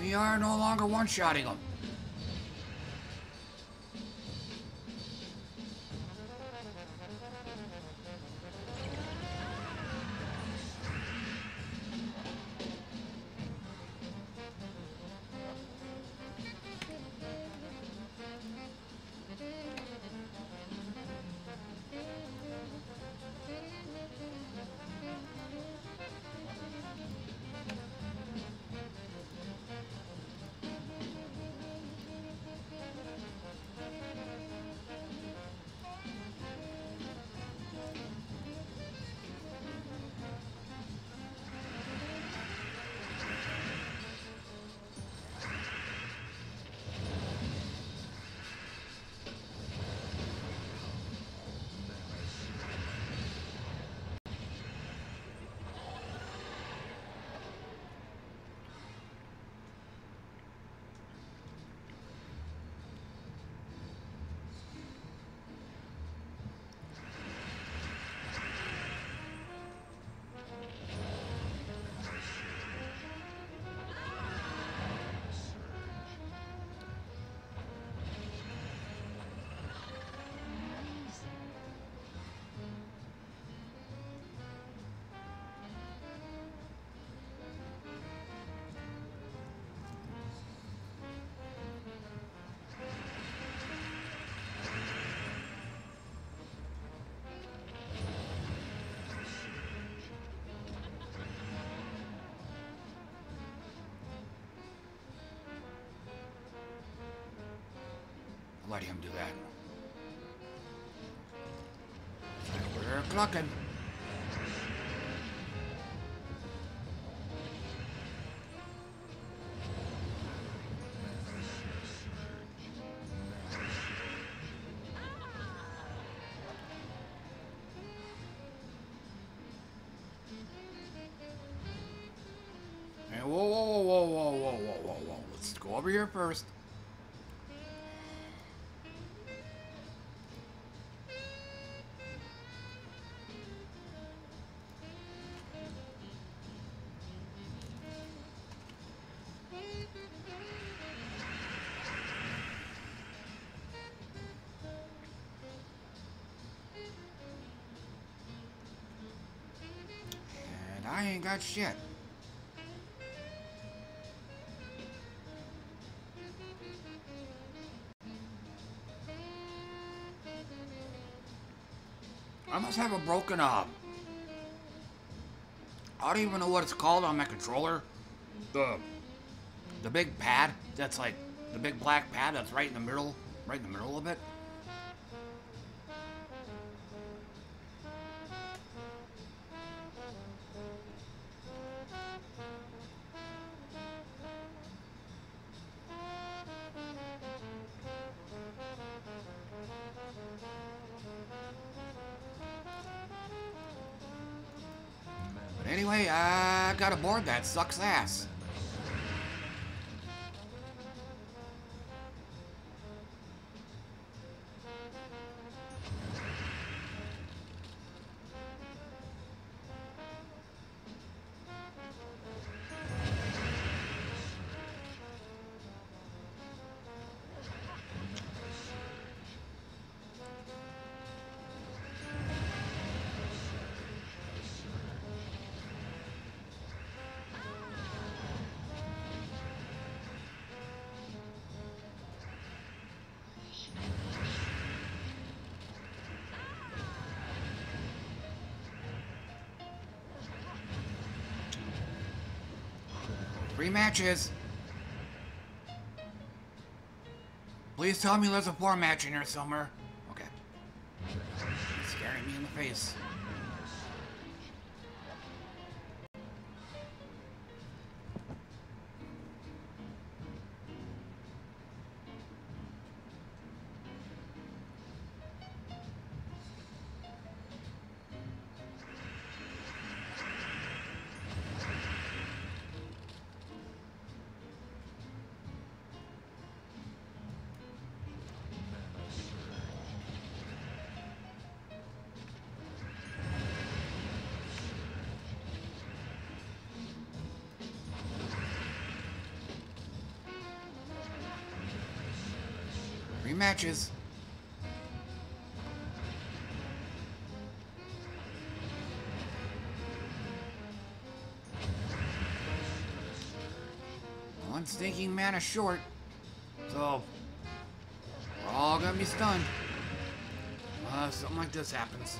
[SPEAKER 1] We are no longer one-shotting them. Let him do that. We're clucking. Hey, whoa, whoa, whoa, whoa, whoa, whoa, whoa, whoa. Let's go over here first. Ain't got shit. I must have a broken arm. I don't even know what it's called on my controller. The the big pad that's like the big black pad that's right in the middle, right in the middle of it. Sucks ass. Matches. Please tell me there's a four match in here somewhere. Okay. It's scaring me in the face. Matches. One stinking mana short. So, we're all gonna be stunned. Uh, something like this happens.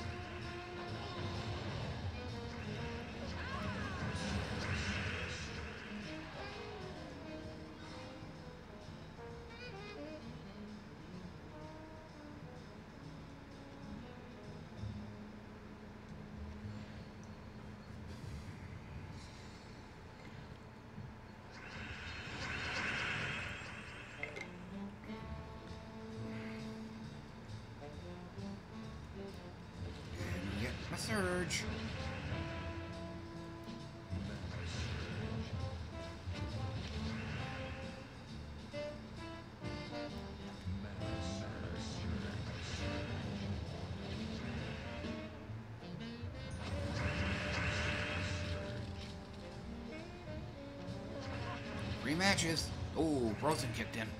[SPEAKER 1] Rematches. Oh, Rosen kicked in.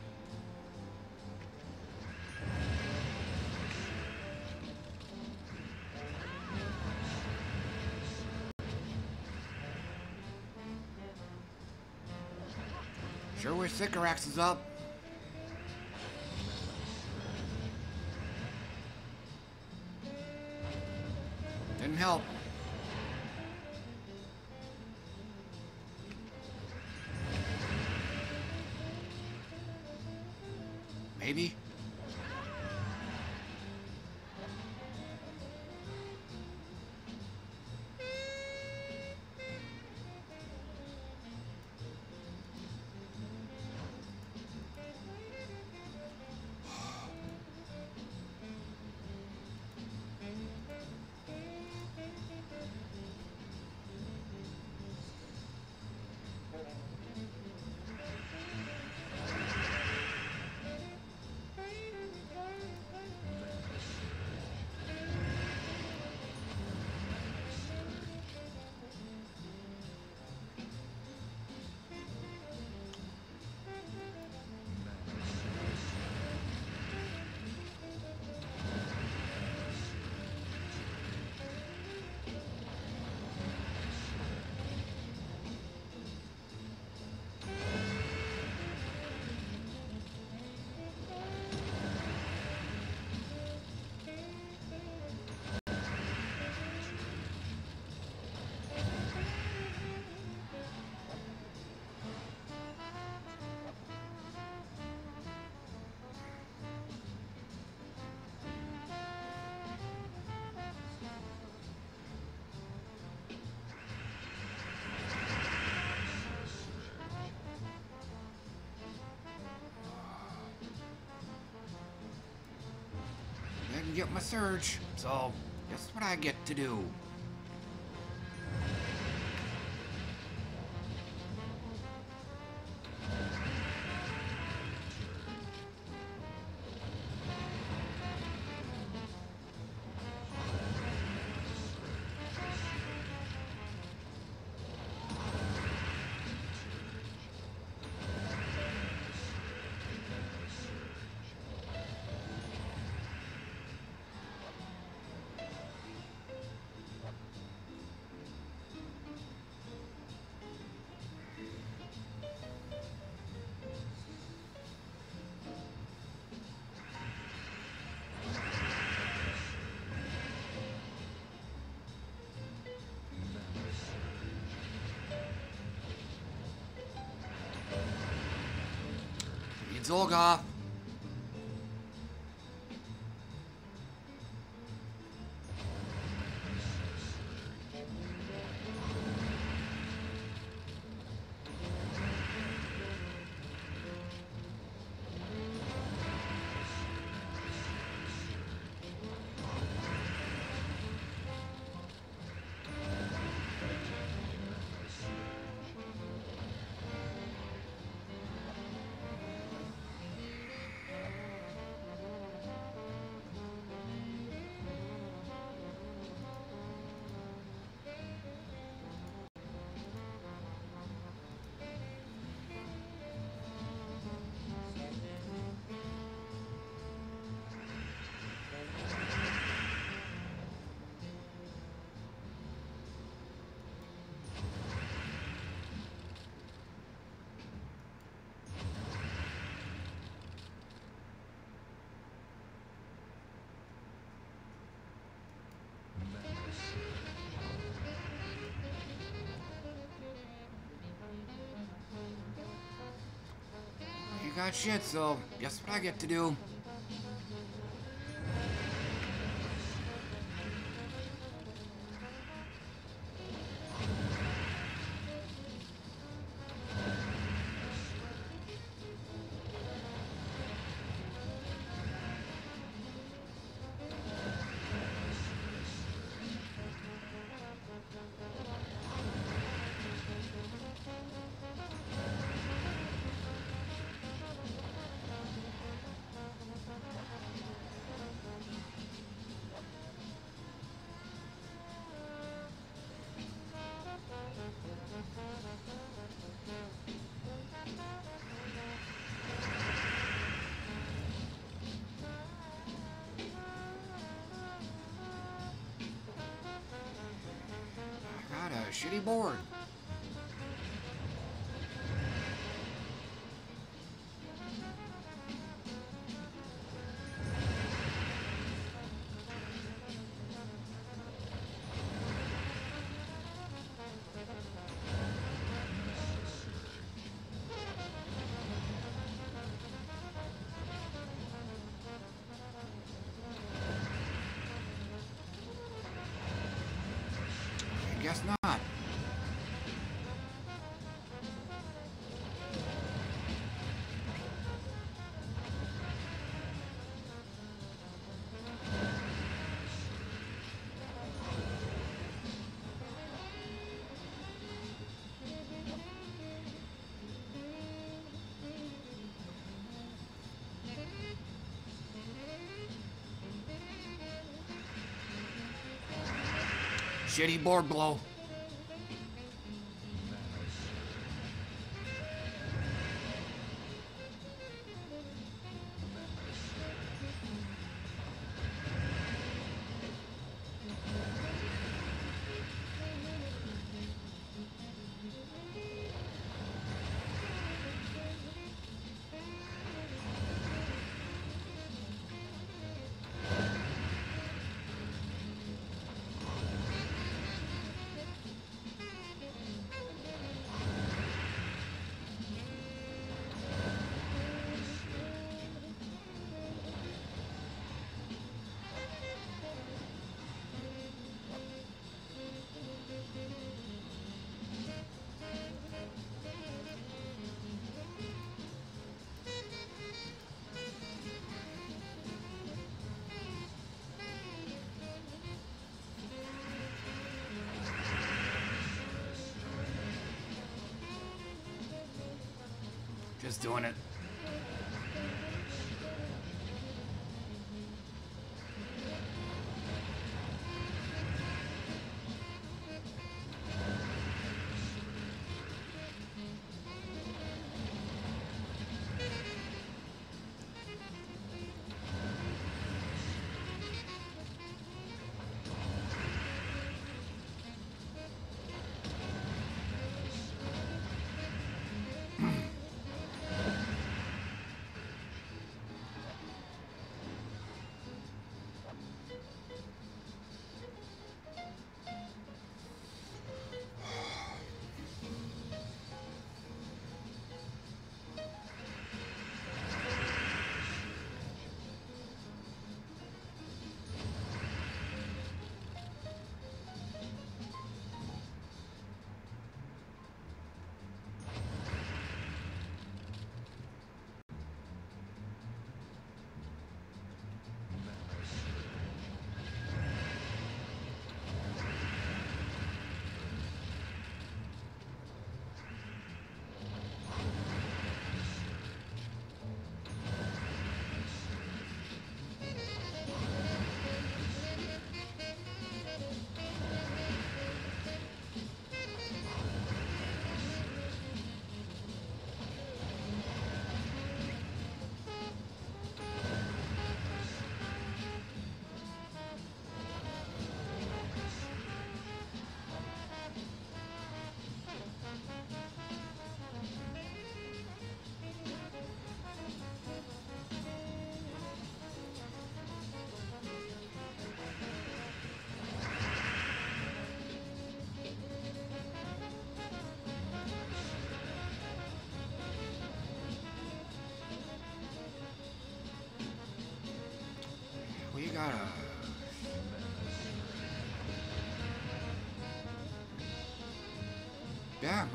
[SPEAKER 1] Sycorax is up. Get my surge. So, guess what I get to do? 動画。Got shit, so guess what I get to do? I got Shitty board blow. Doing it.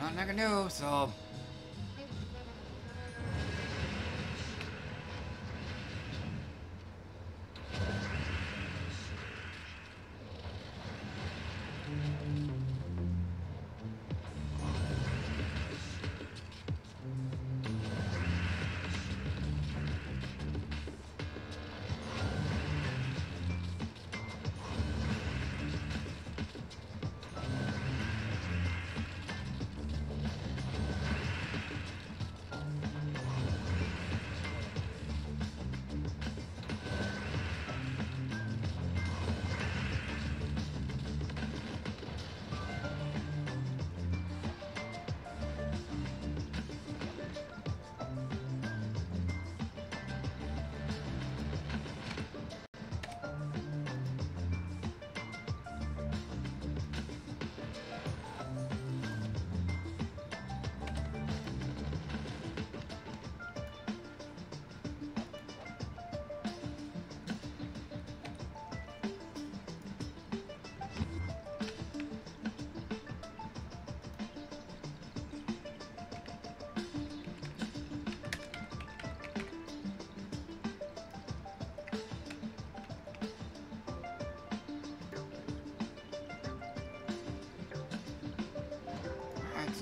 [SPEAKER 1] Yeah, nothing I do, so.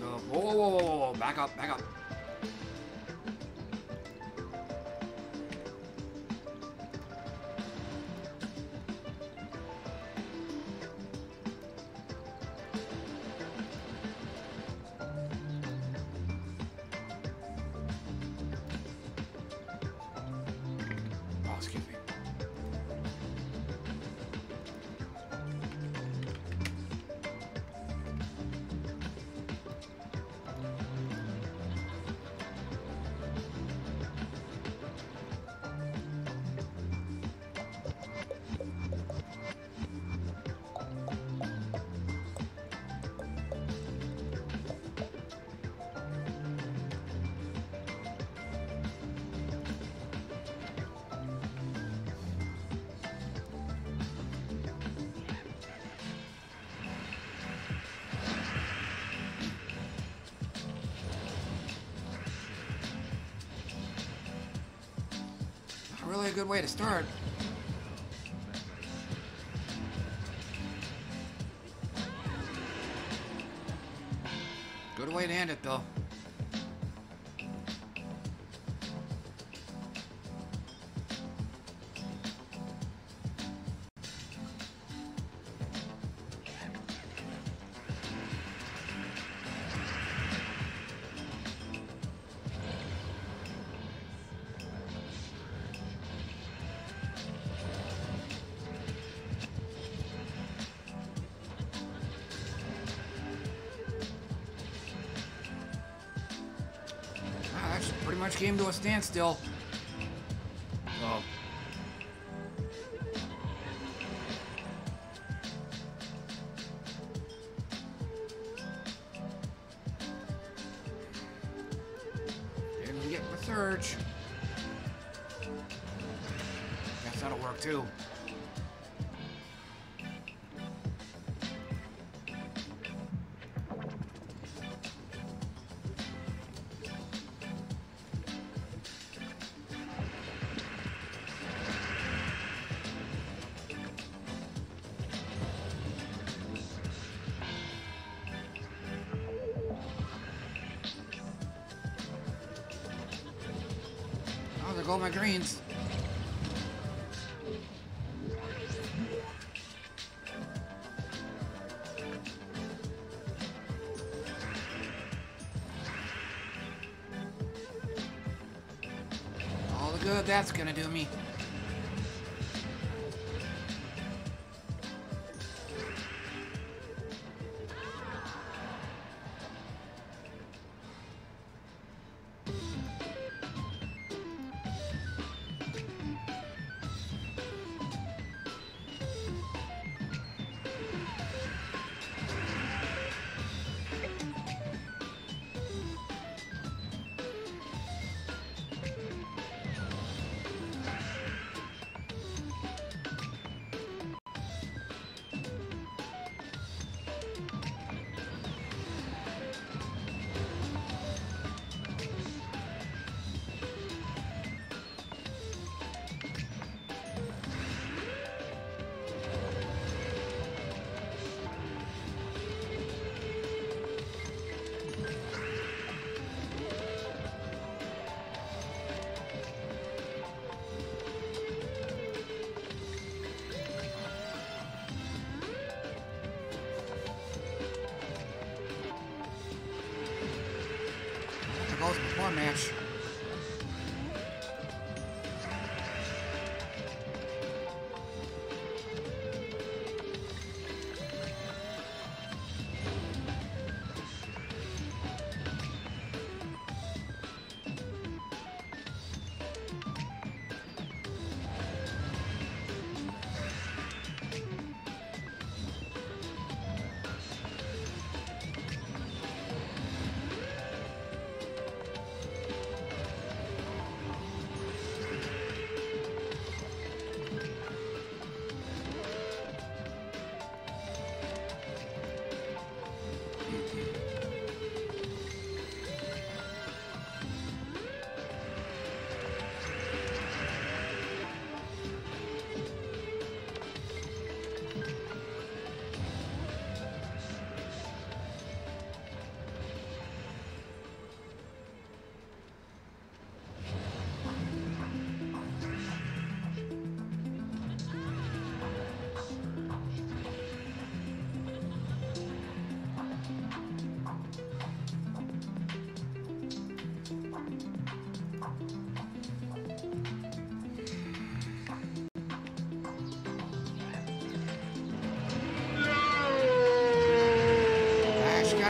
[SPEAKER 1] Whoa, whoa, whoa, whoa, whoa, back up, back up. Really a good way to start. Good way to end it, though. A standstill. That's gonna do me.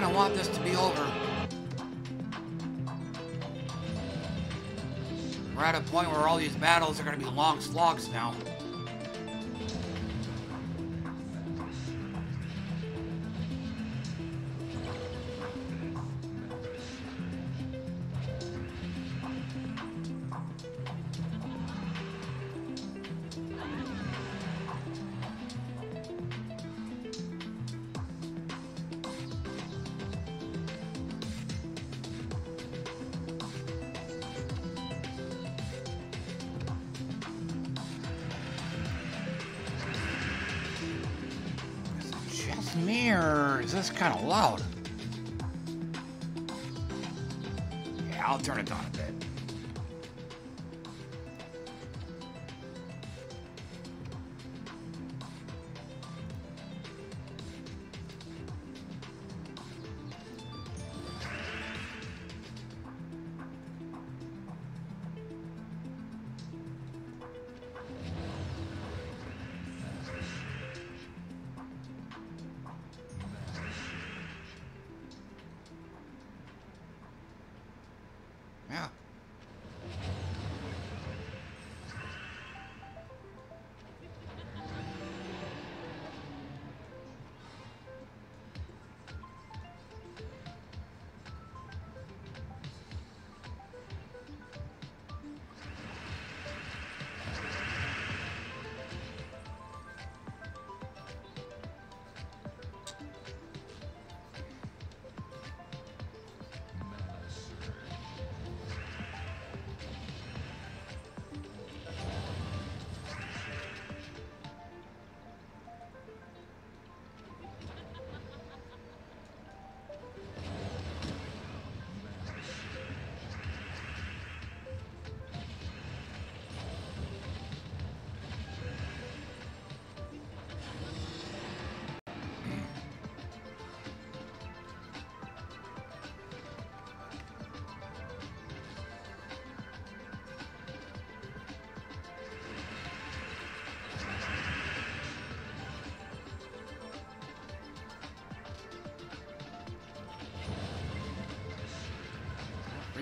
[SPEAKER 1] Want this to be over. We're at a point where all these battles are going to be long slogs now.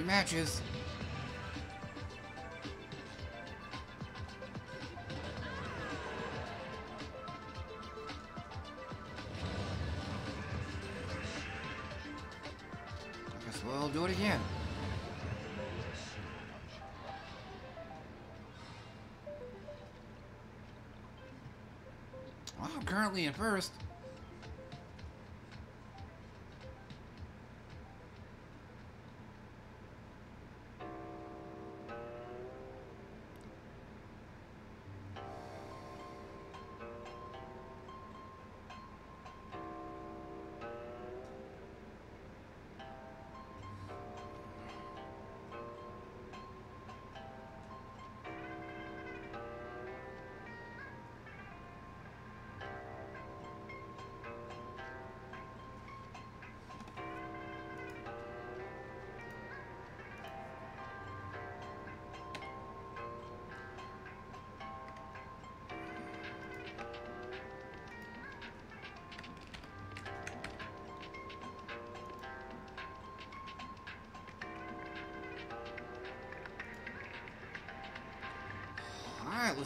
[SPEAKER 1] Matches. I guess we'll do it again. Well, I'm currently in first.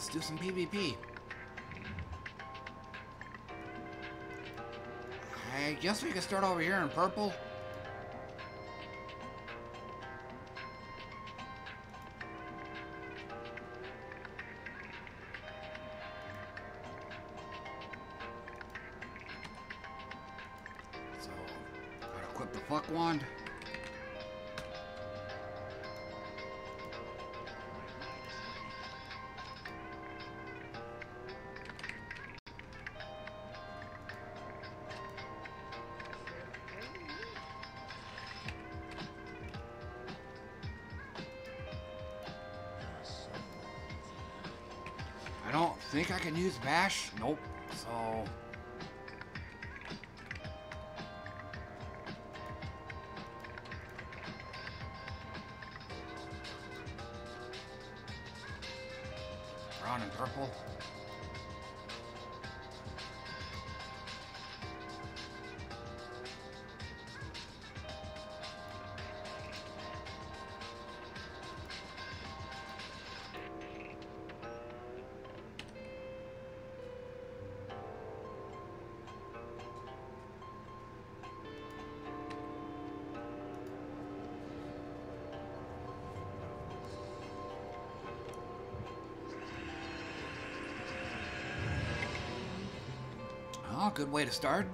[SPEAKER 1] Let's do some PvP. I guess we can start over here in purple. Think I can use bash. Nope. So good way to start.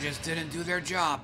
[SPEAKER 1] Badges didn't do their job.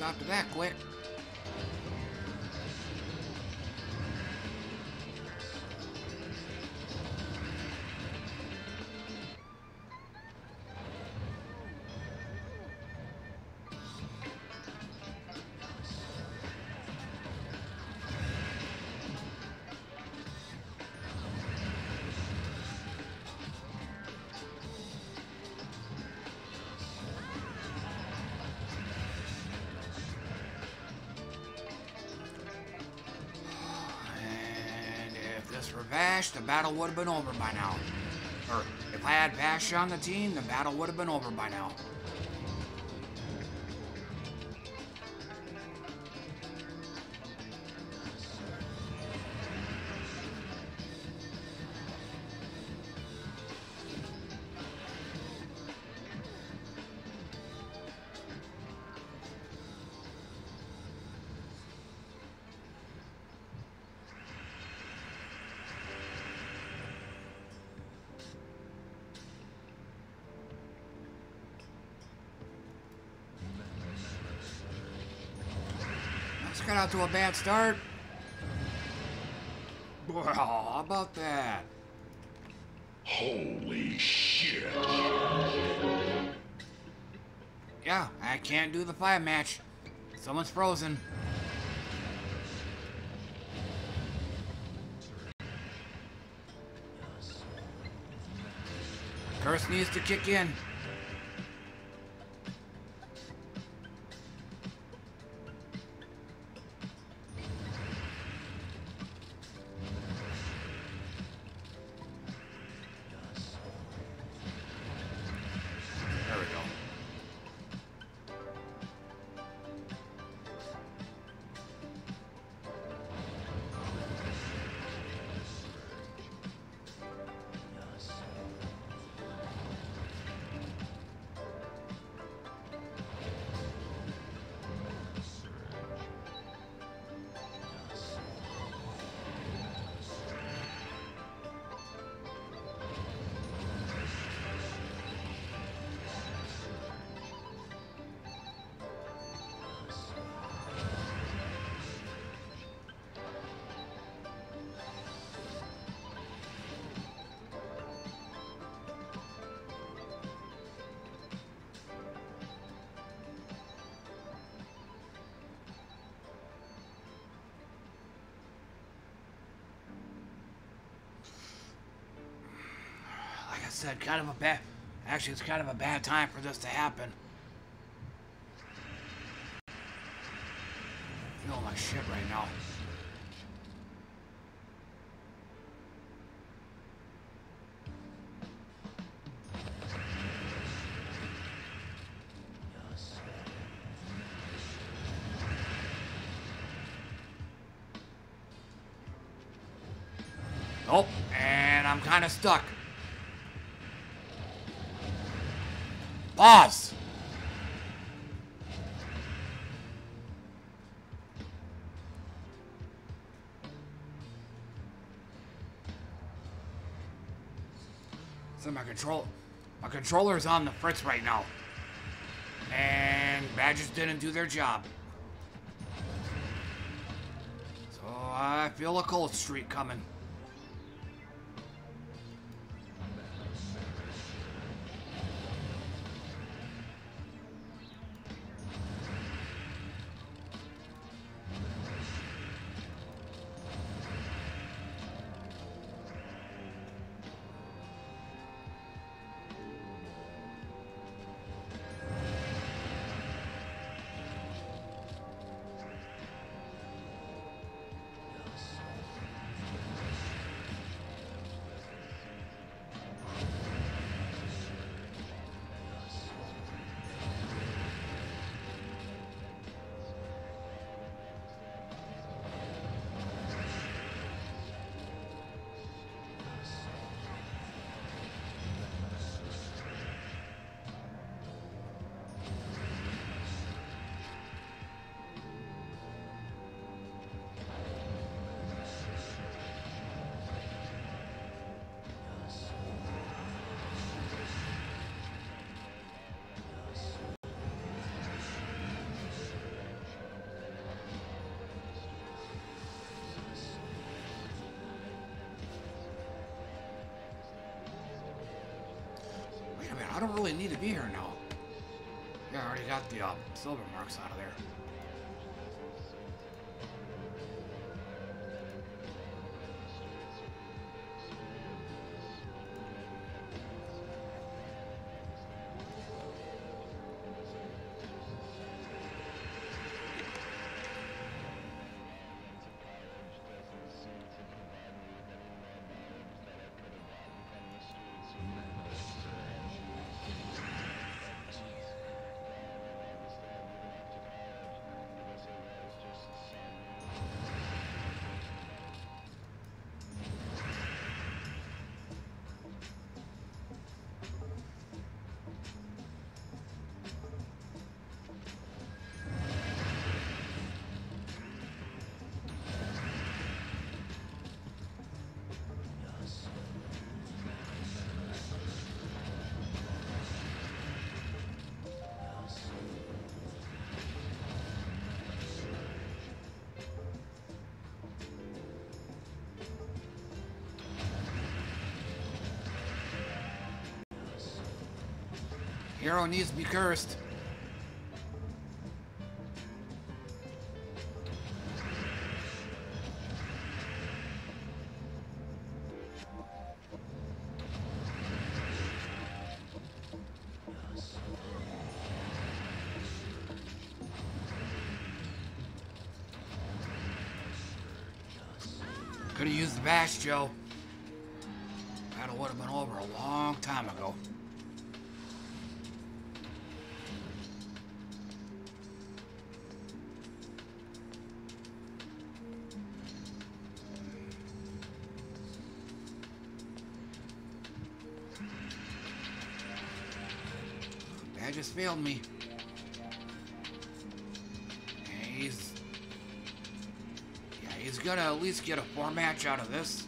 [SPEAKER 1] Stop to that quick. Vash, the battle would have been over by now. Or if I had Vash on the team, the battle would have been over by now. Let's get out to a bad start. Well, how about that?
[SPEAKER 2] Holy shit.
[SPEAKER 1] Yeah, I can't do the fire match. Someone's frozen. Curse needs to kick in. Kind of a bad. Actually, it's kind of a bad time for this to happen. Feeling like shit right now. Nope, and I'm kind of stuck. Pause. So my control, my controller's on the fritz right now, and badges didn't do their job. So I feel a cold streak coming. Hero needs to be cursed. Could have used the bash, Joe. Battle would have been over a long time ago. That just failed me. Yeah, he's... Yeah, he's gonna at least get a four match out of this.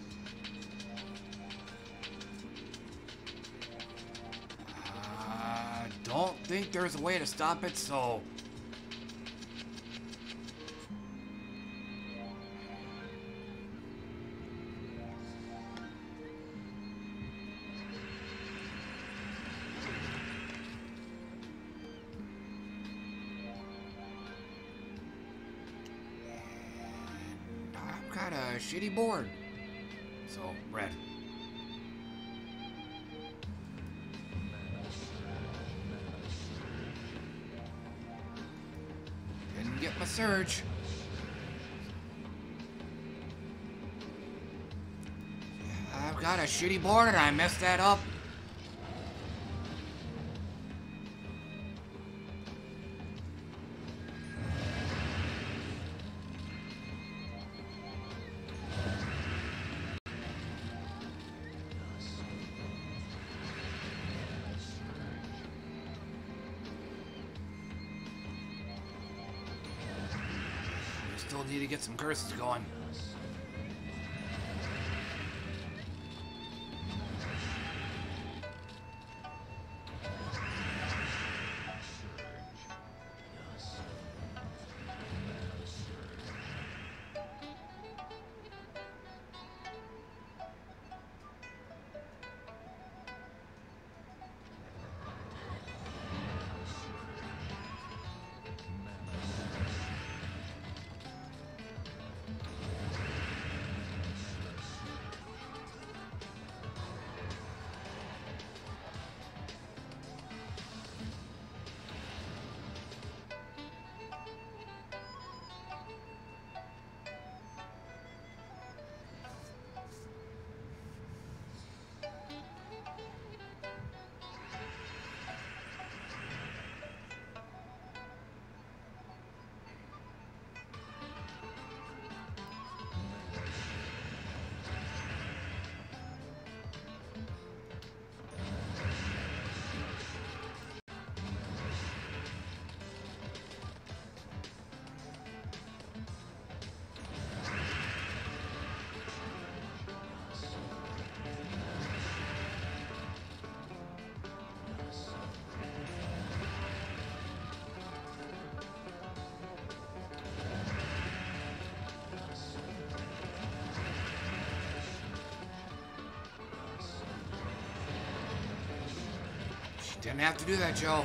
[SPEAKER 1] Uh, don't think there's a way to stop it, so... shitty board. So, red. Didn't get my surge. I've got a shitty board and I messed that up. Some curses going. Didn't have to do that, Joe.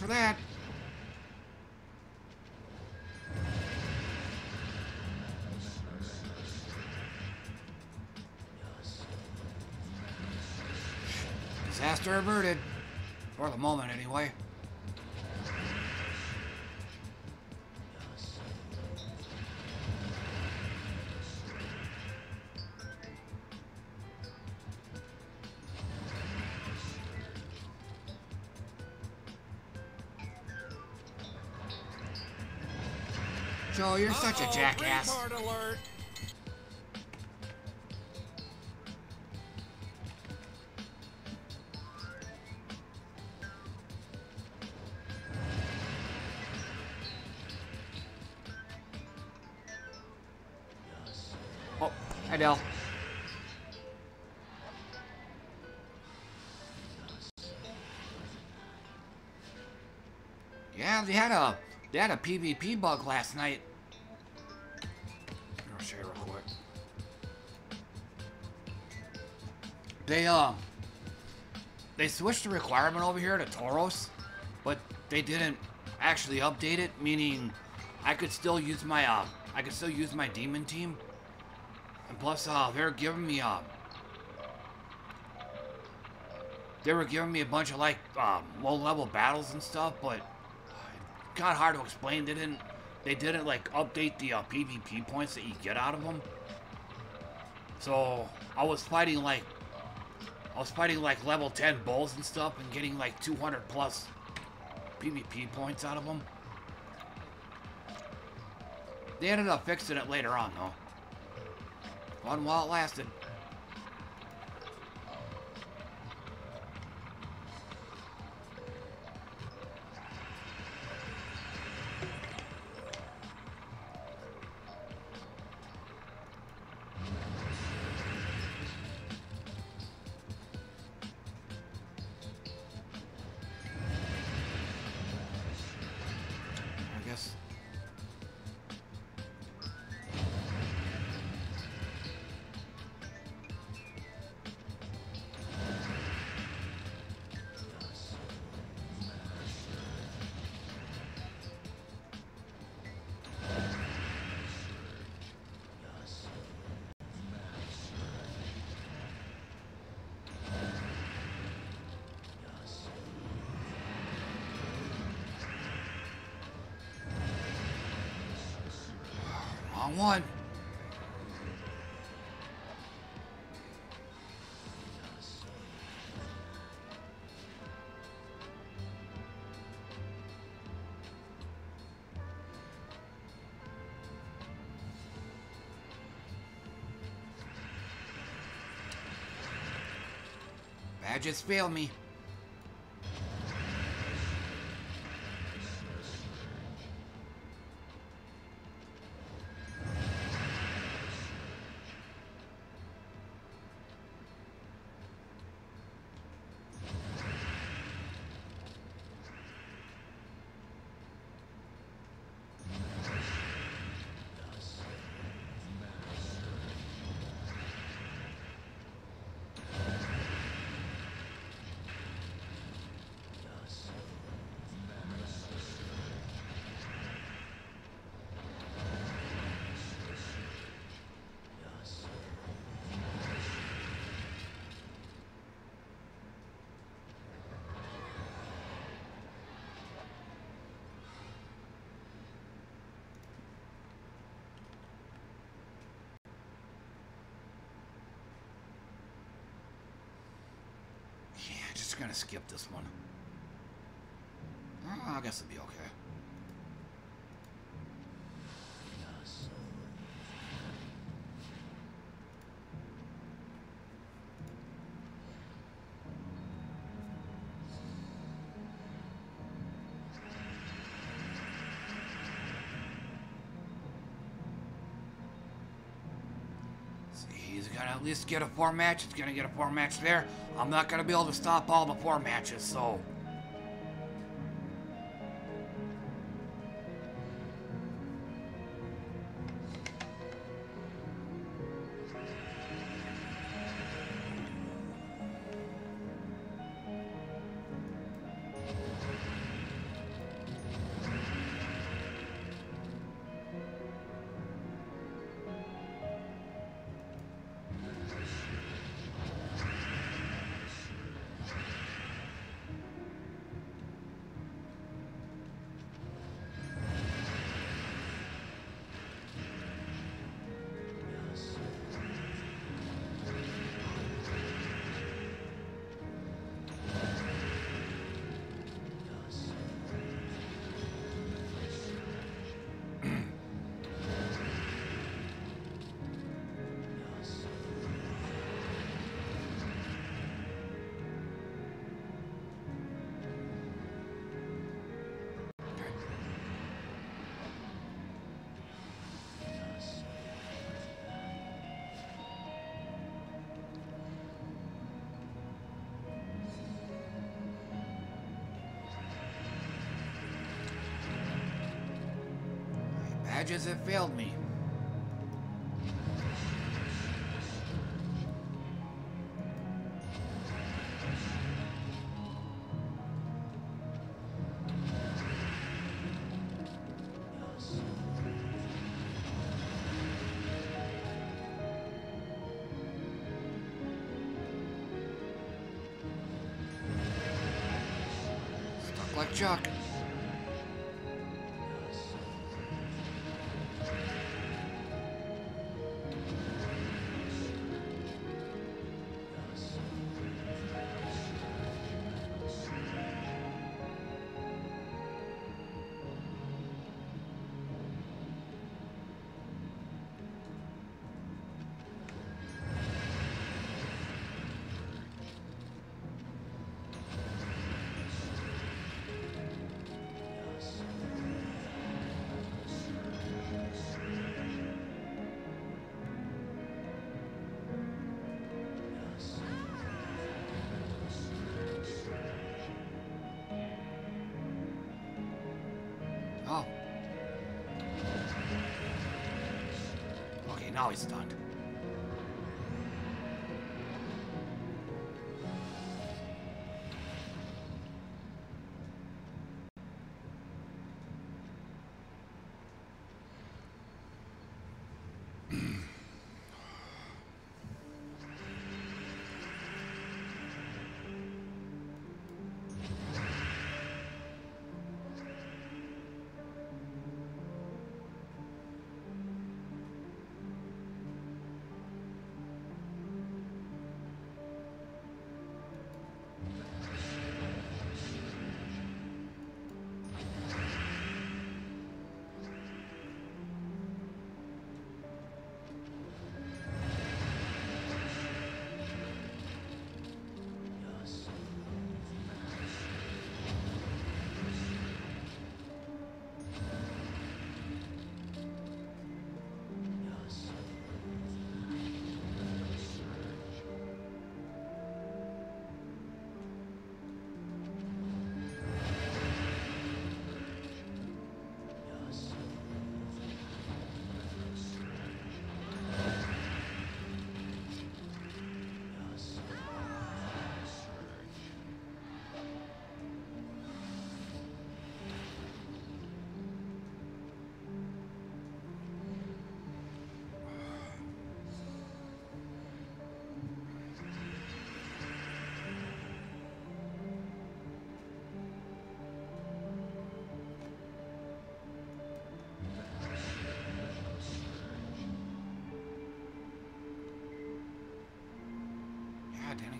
[SPEAKER 1] For that. Disaster averted. For the moment, such a jackass. Oh, hi Dell. Yeah, they had a they had a PvP bug last night. They, um, they switched the requirement over here to Tauros, but they didn't actually update it, meaning I could still use my, uh, I could still use my demon team. And plus, uh, they're giving me, uh, they were giving me a bunch of, like, um, low-level battles and stuff, but it got hard to explain. They didn't they didn't like update the uh, PvP points that you get out of them. So I was fighting like I was fighting like level 10 bulls and stuff and getting like 200 plus PvP points out of them. They ended up fixing it later on though. Fun while it lasted. Badges fail me. Gonna skip this one. Uh, I guess it'll be okay. He's gonna at least get a four match. He's gonna get a four match there. I'm not gonna be able to stop all the four matches, so. Stuck Okay, now he's stunned.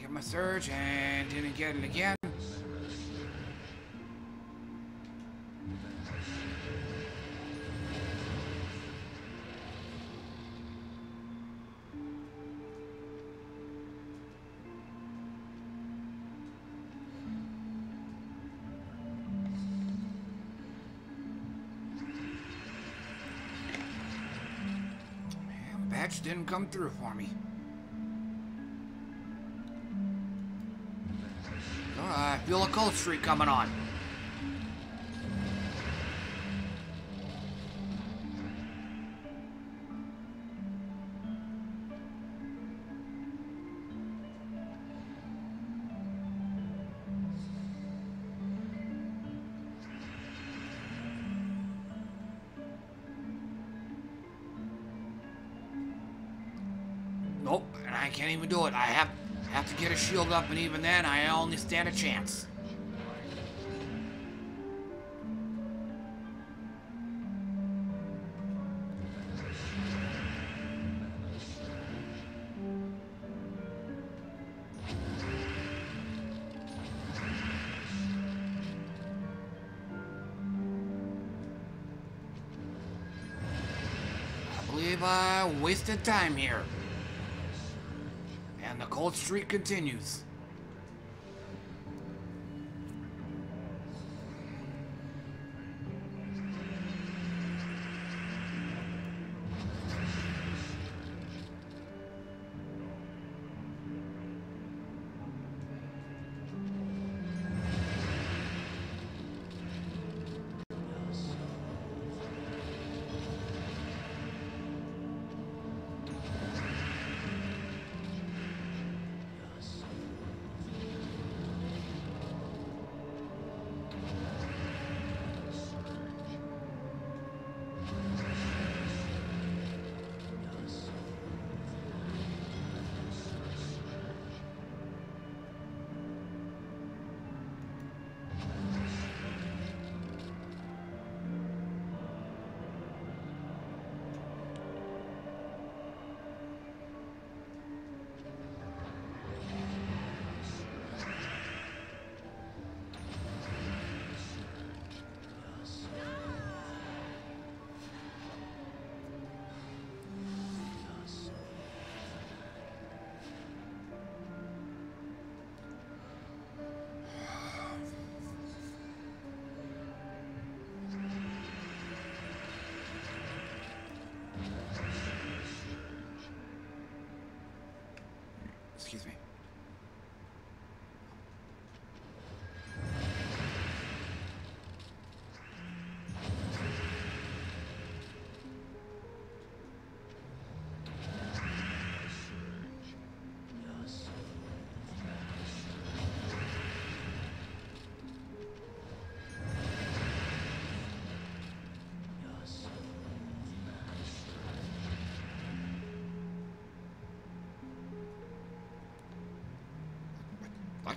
[SPEAKER 1] get my surge and didn't get it again. didn't come through for me. A cold streak coming on. Nope, and I can't even do it. I have to get a shield up, and even then, I only stand a chance. I believe I wasted time here. And the cold streak continues.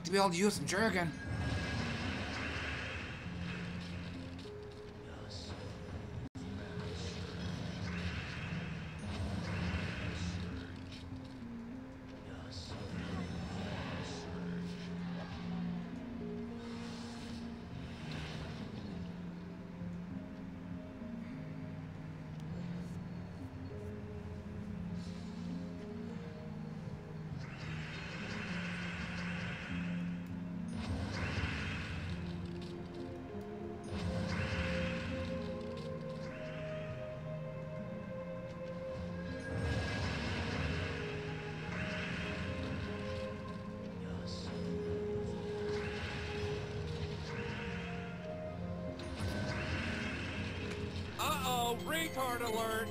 [SPEAKER 1] To be able to use some jargon.
[SPEAKER 2] Retard alert!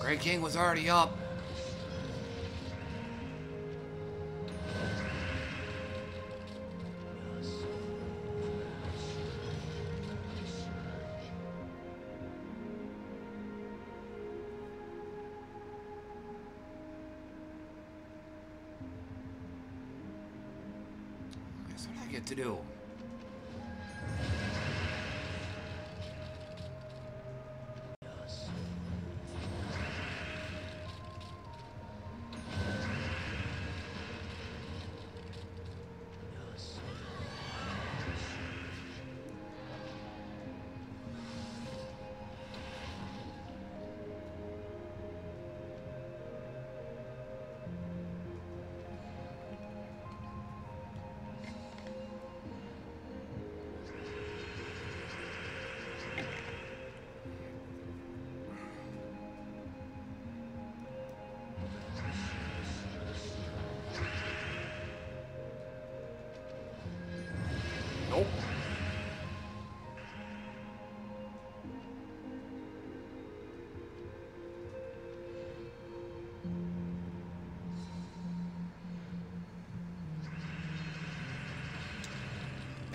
[SPEAKER 1] Great King was already up.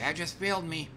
[SPEAKER 1] Dad just failed me.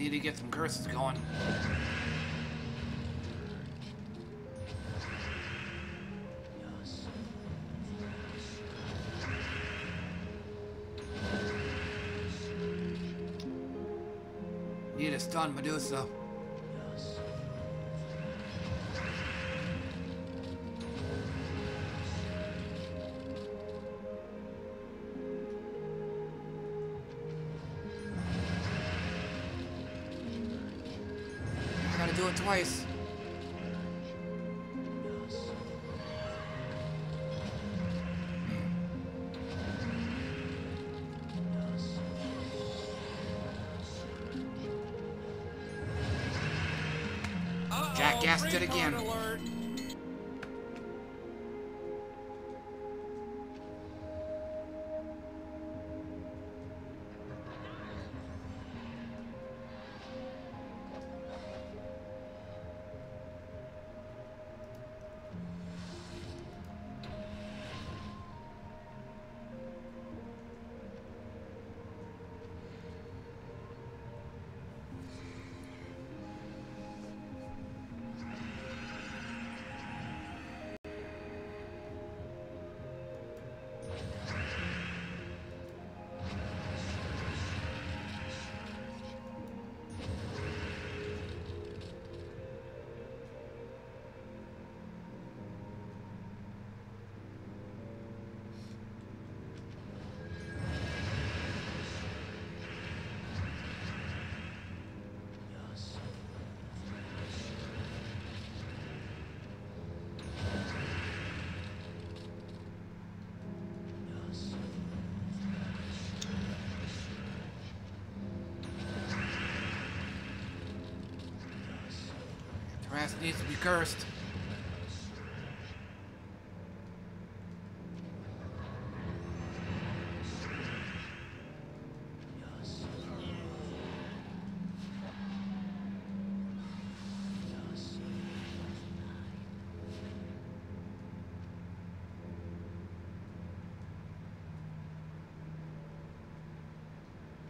[SPEAKER 1] Need to get some curses going. Need a stun Medusa. Cursed.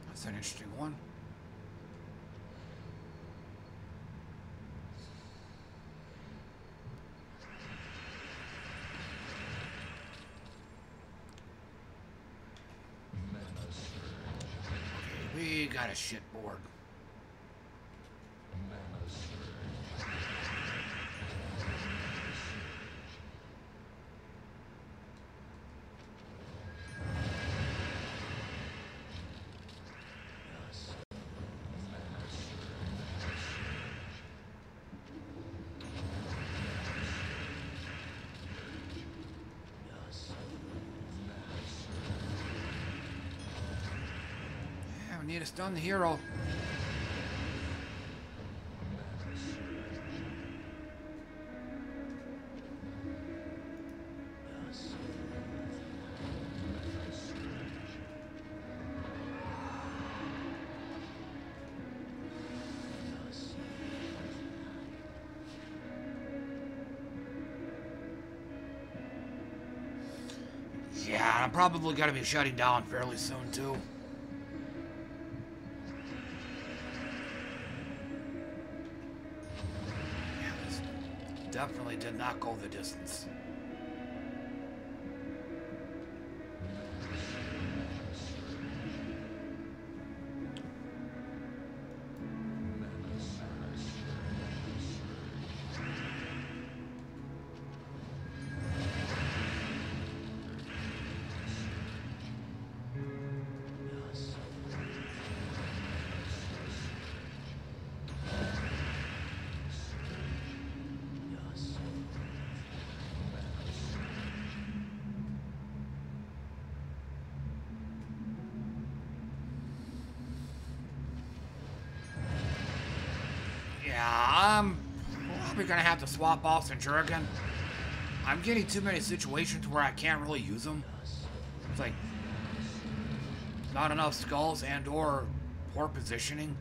[SPEAKER 1] That's an interesting one. We got shit It's done, hero. Yeah, I'm probably gonna be shutting down fairly soon too. Did not go the distance. Gonna have to swap off Centurion. I'm getting too many situations where I can't really use them. It's like not enough skulls and or poor positioning,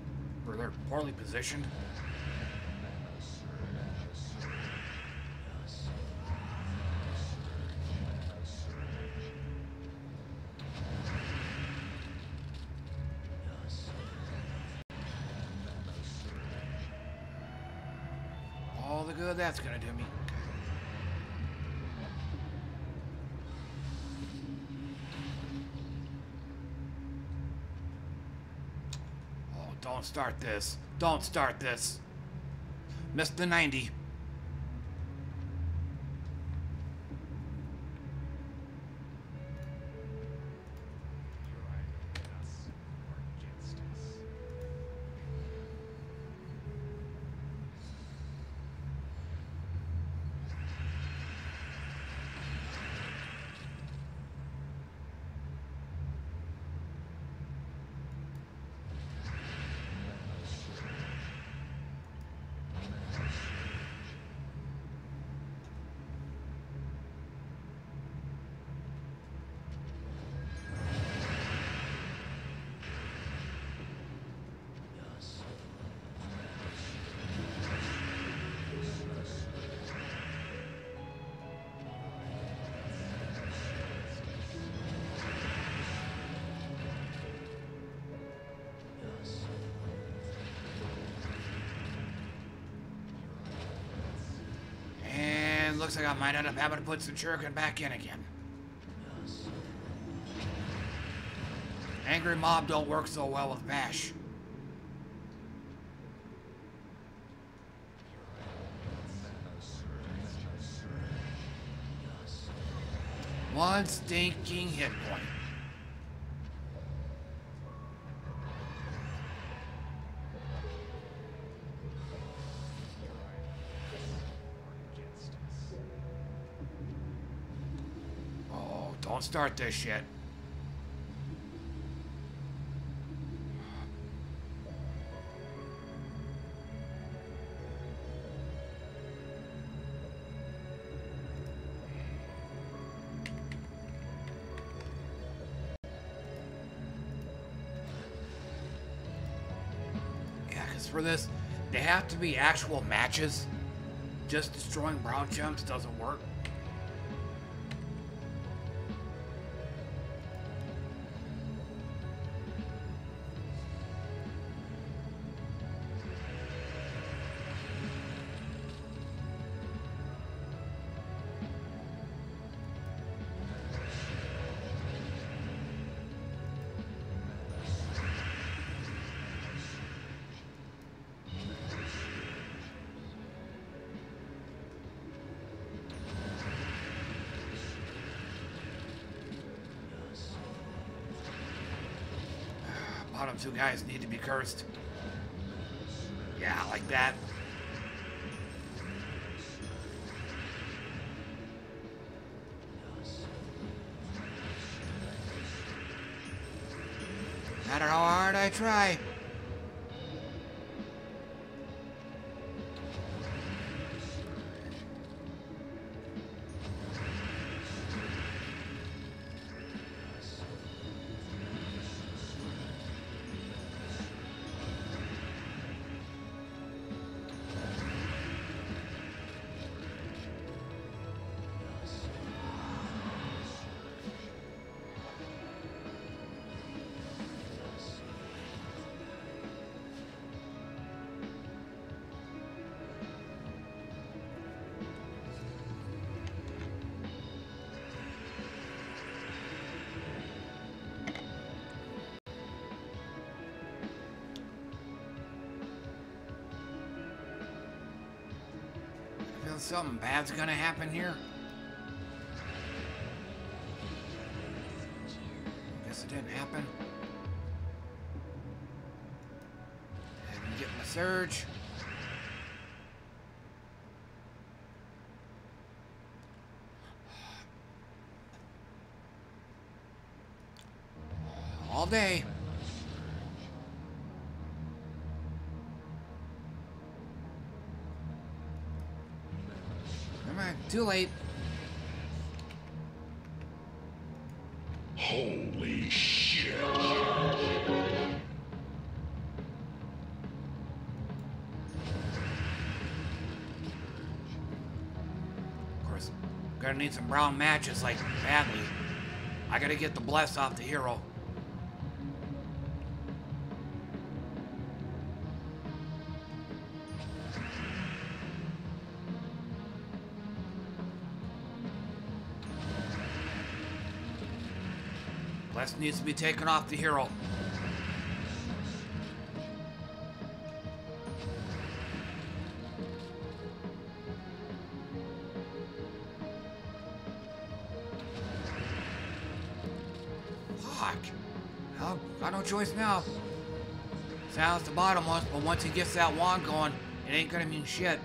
[SPEAKER 1] or they're poorly positioned. that's gonna do me. Oh, don't start this. Don't start this. Missed the 90. Looks like I might end up having to put Centurion back in again. Angry Mob don't work so well with Bash. One stinking hit point. Start this shit. For this, they have to be actual matches. Just destroying brown gems doesn't work. Two guys need to be cursed. Yeah, like that. No matter how hard I try. Something bad's gonna happen here. Too late.
[SPEAKER 3] Holy shit.
[SPEAKER 1] Of course, gonna need some brown matches, like, badly. I gotta get the bless off the hero. Needs to be taken off the hero. Fuck. Well, got no choice now. Sounds the bottomless, but once he gets that wand going, it ain't gonna mean shit.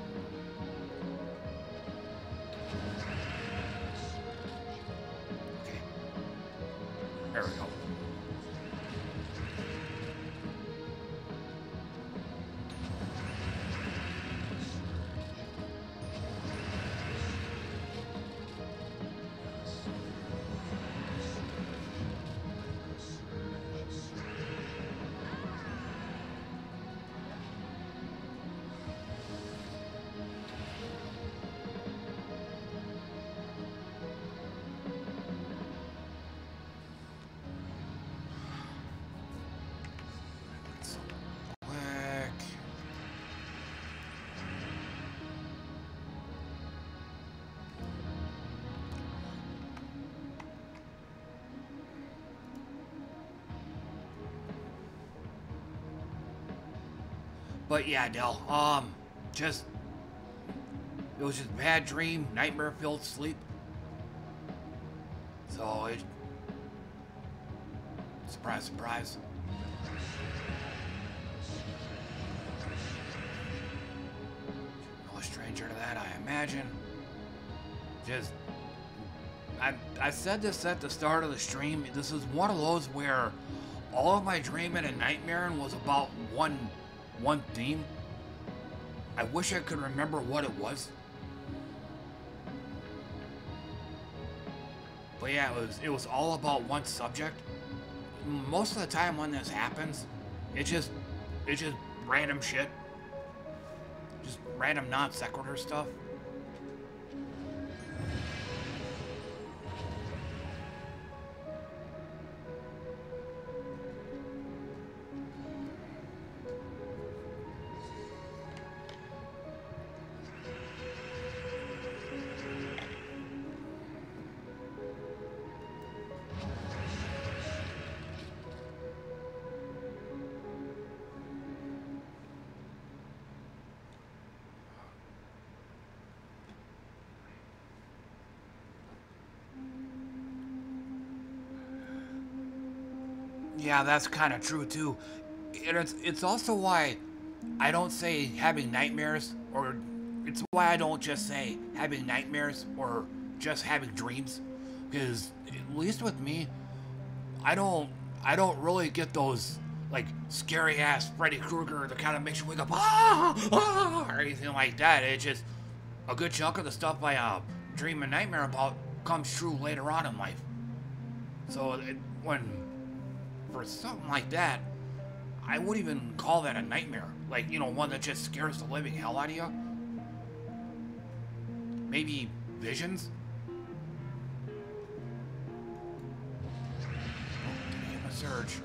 [SPEAKER 1] But yeah, Dell, um, just, it was just a bad dream, nightmare-filled sleep. So it, surprise, surprise. No stranger to that, I imagine. Just, I, I said this at the start of the stream. This is one of those where all of my dreaming and nightmaring was about one, one theme. I wish I could remember what it was. But yeah, it was it was all about one subject. Most of the time when this happens, it just it's just random shit. Just random non sequitur stuff. Yeah, that's kind of true too. And it's it's also why I don't say having nightmares or it's why I don't just say having nightmares or just having dreams because at least with me I don't I don't really get those like scary ass Freddy Krueger that kind of makes you wake up ah, ah or anything like that. It's just a good chunk of the stuff I uh, dream and nightmare about comes true later on in life. So it, when for something like that, I wouldn't even call that a nightmare. Like, you know, one that just scares the living hell out of you. Maybe visions? Oh, get my surge.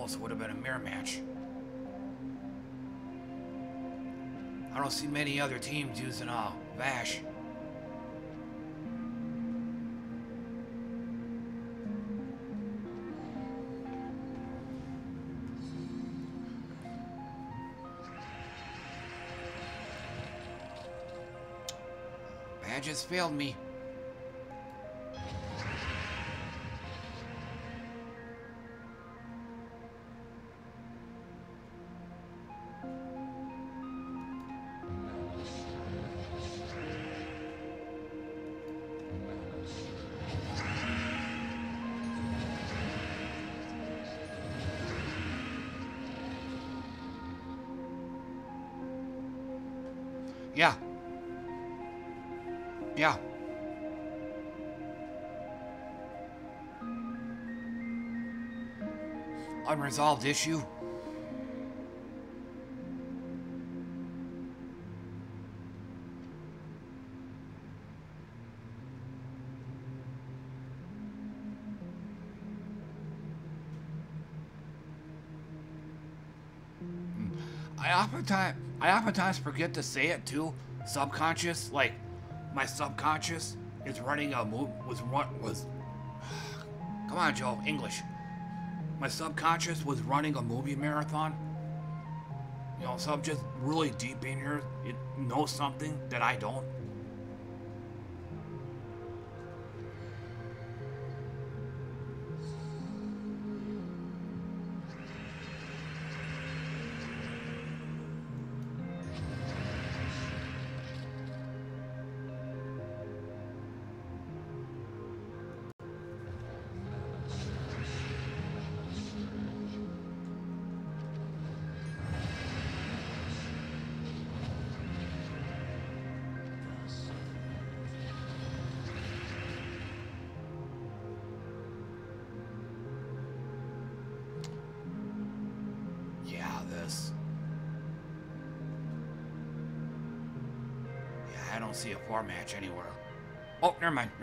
[SPEAKER 1] Almost would have been a mirror match. I don't see many other teams using uh, Vash. Badges failed me. Unresolved issue. Hmm. I oftentimes, I oftentimes forget to say it too. Subconscious, like my subconscious is running a move was run was. Come on, Joe, English. My subconscious was running a movie marathon. You know, so I'm just really deep in here. It knows something that I don't.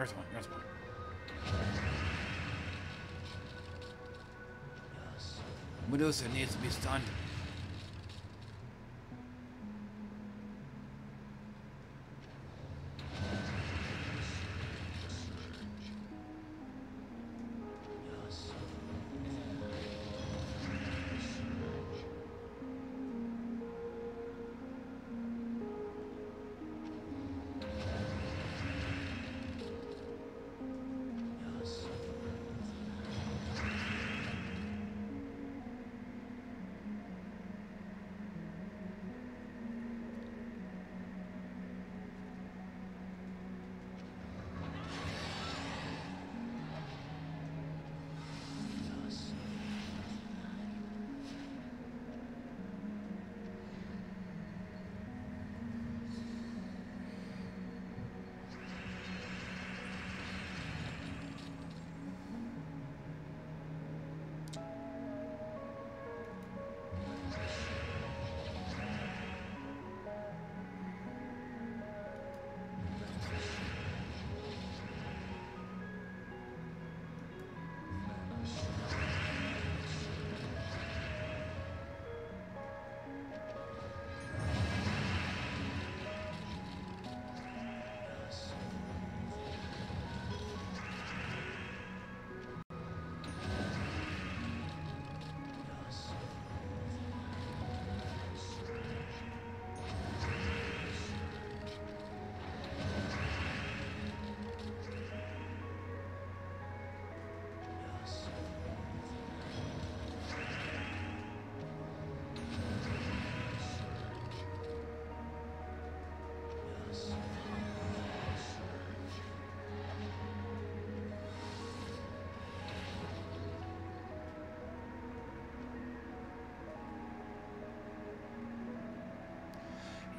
[SPEAKER 1] There's one. There's. Medusa needs to be stunned.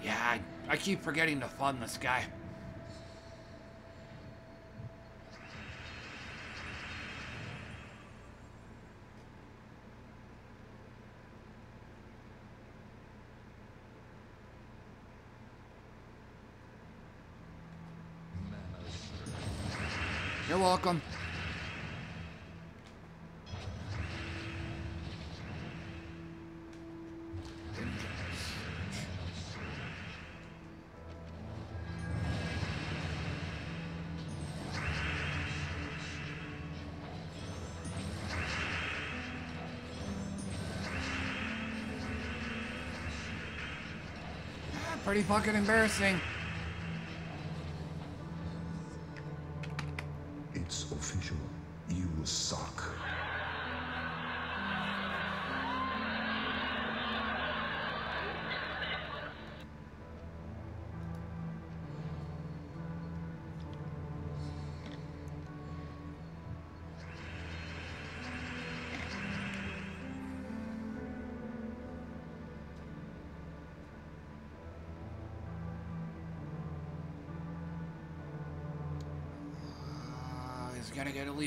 [SPEAKER 1] Yeah, I, I keep forgetting to fund this guy. Pretty fucking embarrassing.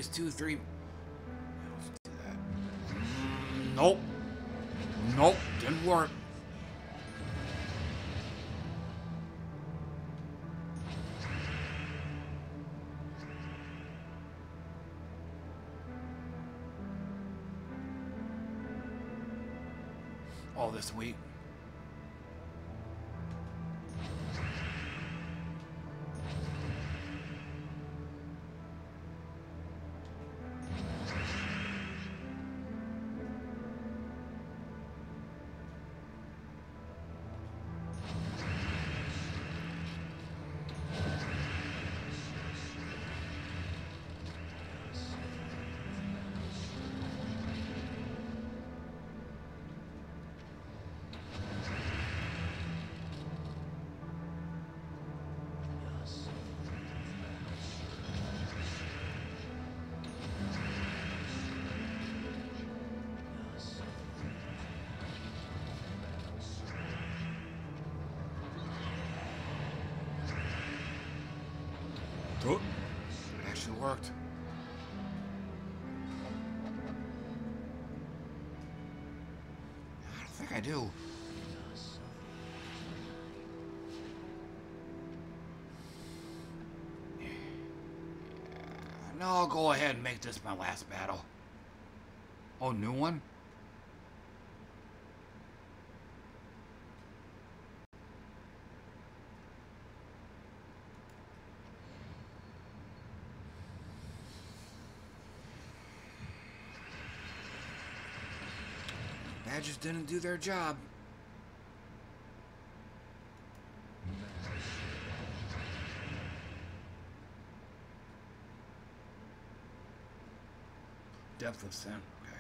[SPEAKER 1] Two, three. Nope. Nope. Didn't work. All this week. No, I'll go ahead and make this my last battle. Oh, new one? Badgers didn't do their job. Of sin. Okay.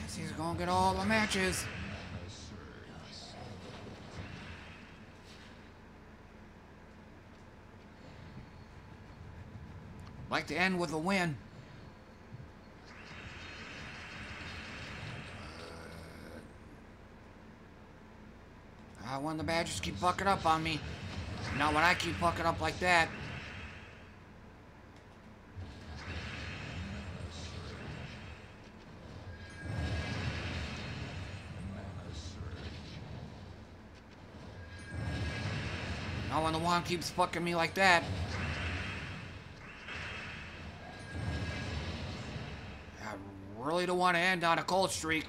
[SPEAKER 1] Yes, he's gonna get all the matches. Like to end with a win. The Badgers keep fucking up on me. Not when I keep fucking up like that. Not when the one keeps fucking me like that. I really don't want to end on a cold streak.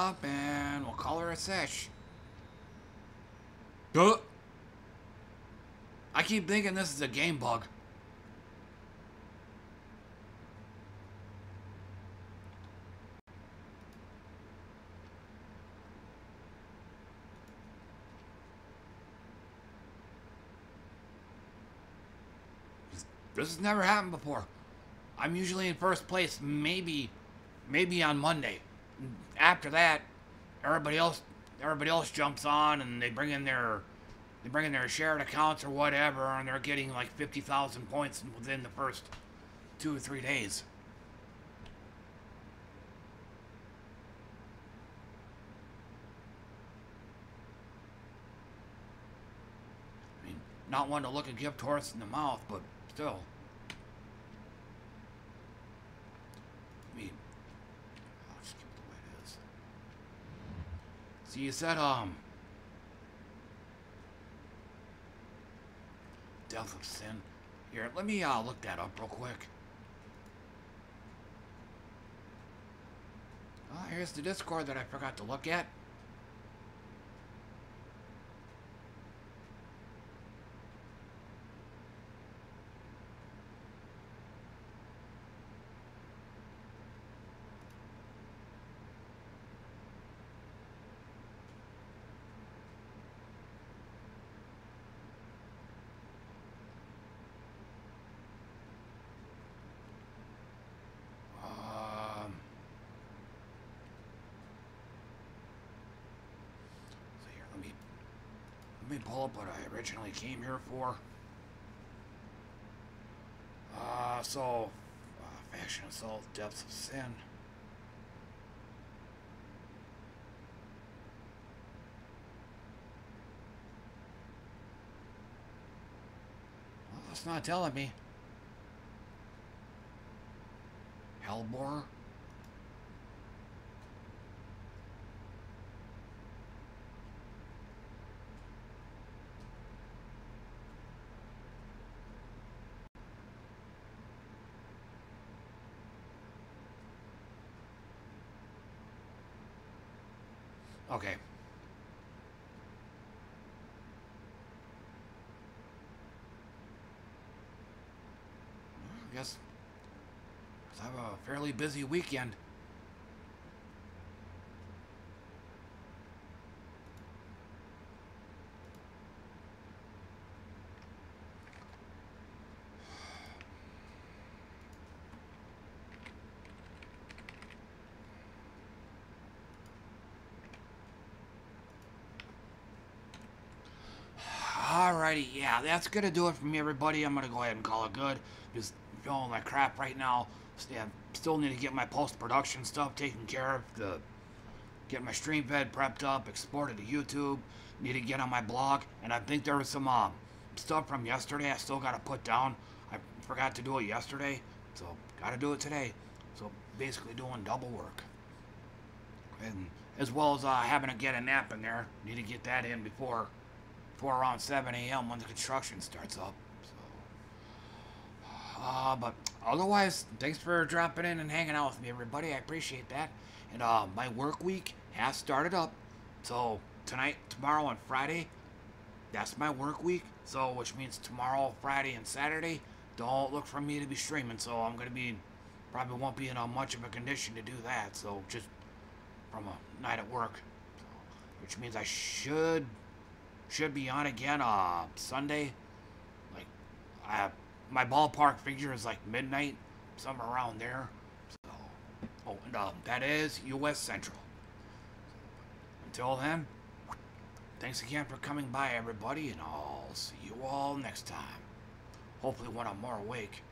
[SPEAKER 1] Up and we'll call her a sesh. Duh. I keep thinking this is a game bug. This has never happened before. I'm usually in first place, maybe, maybe on Monday. After that, everybody else, everybody else jumps on and they bring in their, they bring in their shared accounts or whatever, and they're getting like 50,000 points within the first two or three days. I mean, not one to look a gift horse in the mouth, but still. I mean, I'll just keep it the way it is. So you said, um, Death of Sin. Here, let me uh, look that up real quick. Oh, here's the Discord that I forgot to look at. Um, so here, let me let me pull up what I originally came here for. Uh, so uh, fashion assault, depths of sin. Well, that's not telling me. Hellbore. Okay. Well, I guess I have a fairly busy weekend. Alrighty, yeah, that's gonna do it for me, everybody. I'm gonna go ahead and call it good. Just feeling like crap right now. Still need to get my post-production stuff taken care of. The get my stream fed prepped up, exported to YouTube. Need to get on my blog, and I think there was some um, stuff from yesterday I still gotta put down. I forgot to do it yesterday, so gotta do it today. So basically doing double work, and as well as uh, having to get a nap in there. Need to get that in before before around 7 a.m. when the construction starts up. Uh, but otherwise, thanks for dropping in and hanging out with me, everybody. I appreciate that. And uh, my work week has started up. So tonight, tomorrow, and Friday, that's my work week. So which means tomorrow, Friday, and Saturday, don't look for me to be streaming. So I'm gonna be probably won't be in uh, much of a condition to do that. So just from a night at work, so, which means I should should be on again uh Sunday. Like I have my ballpark figure is like midnight, somewhere around there. So oh and um that is US Central. Until then, thanks again for coming by everybody and I'll see you all next time. Hopefully when I'm more awake.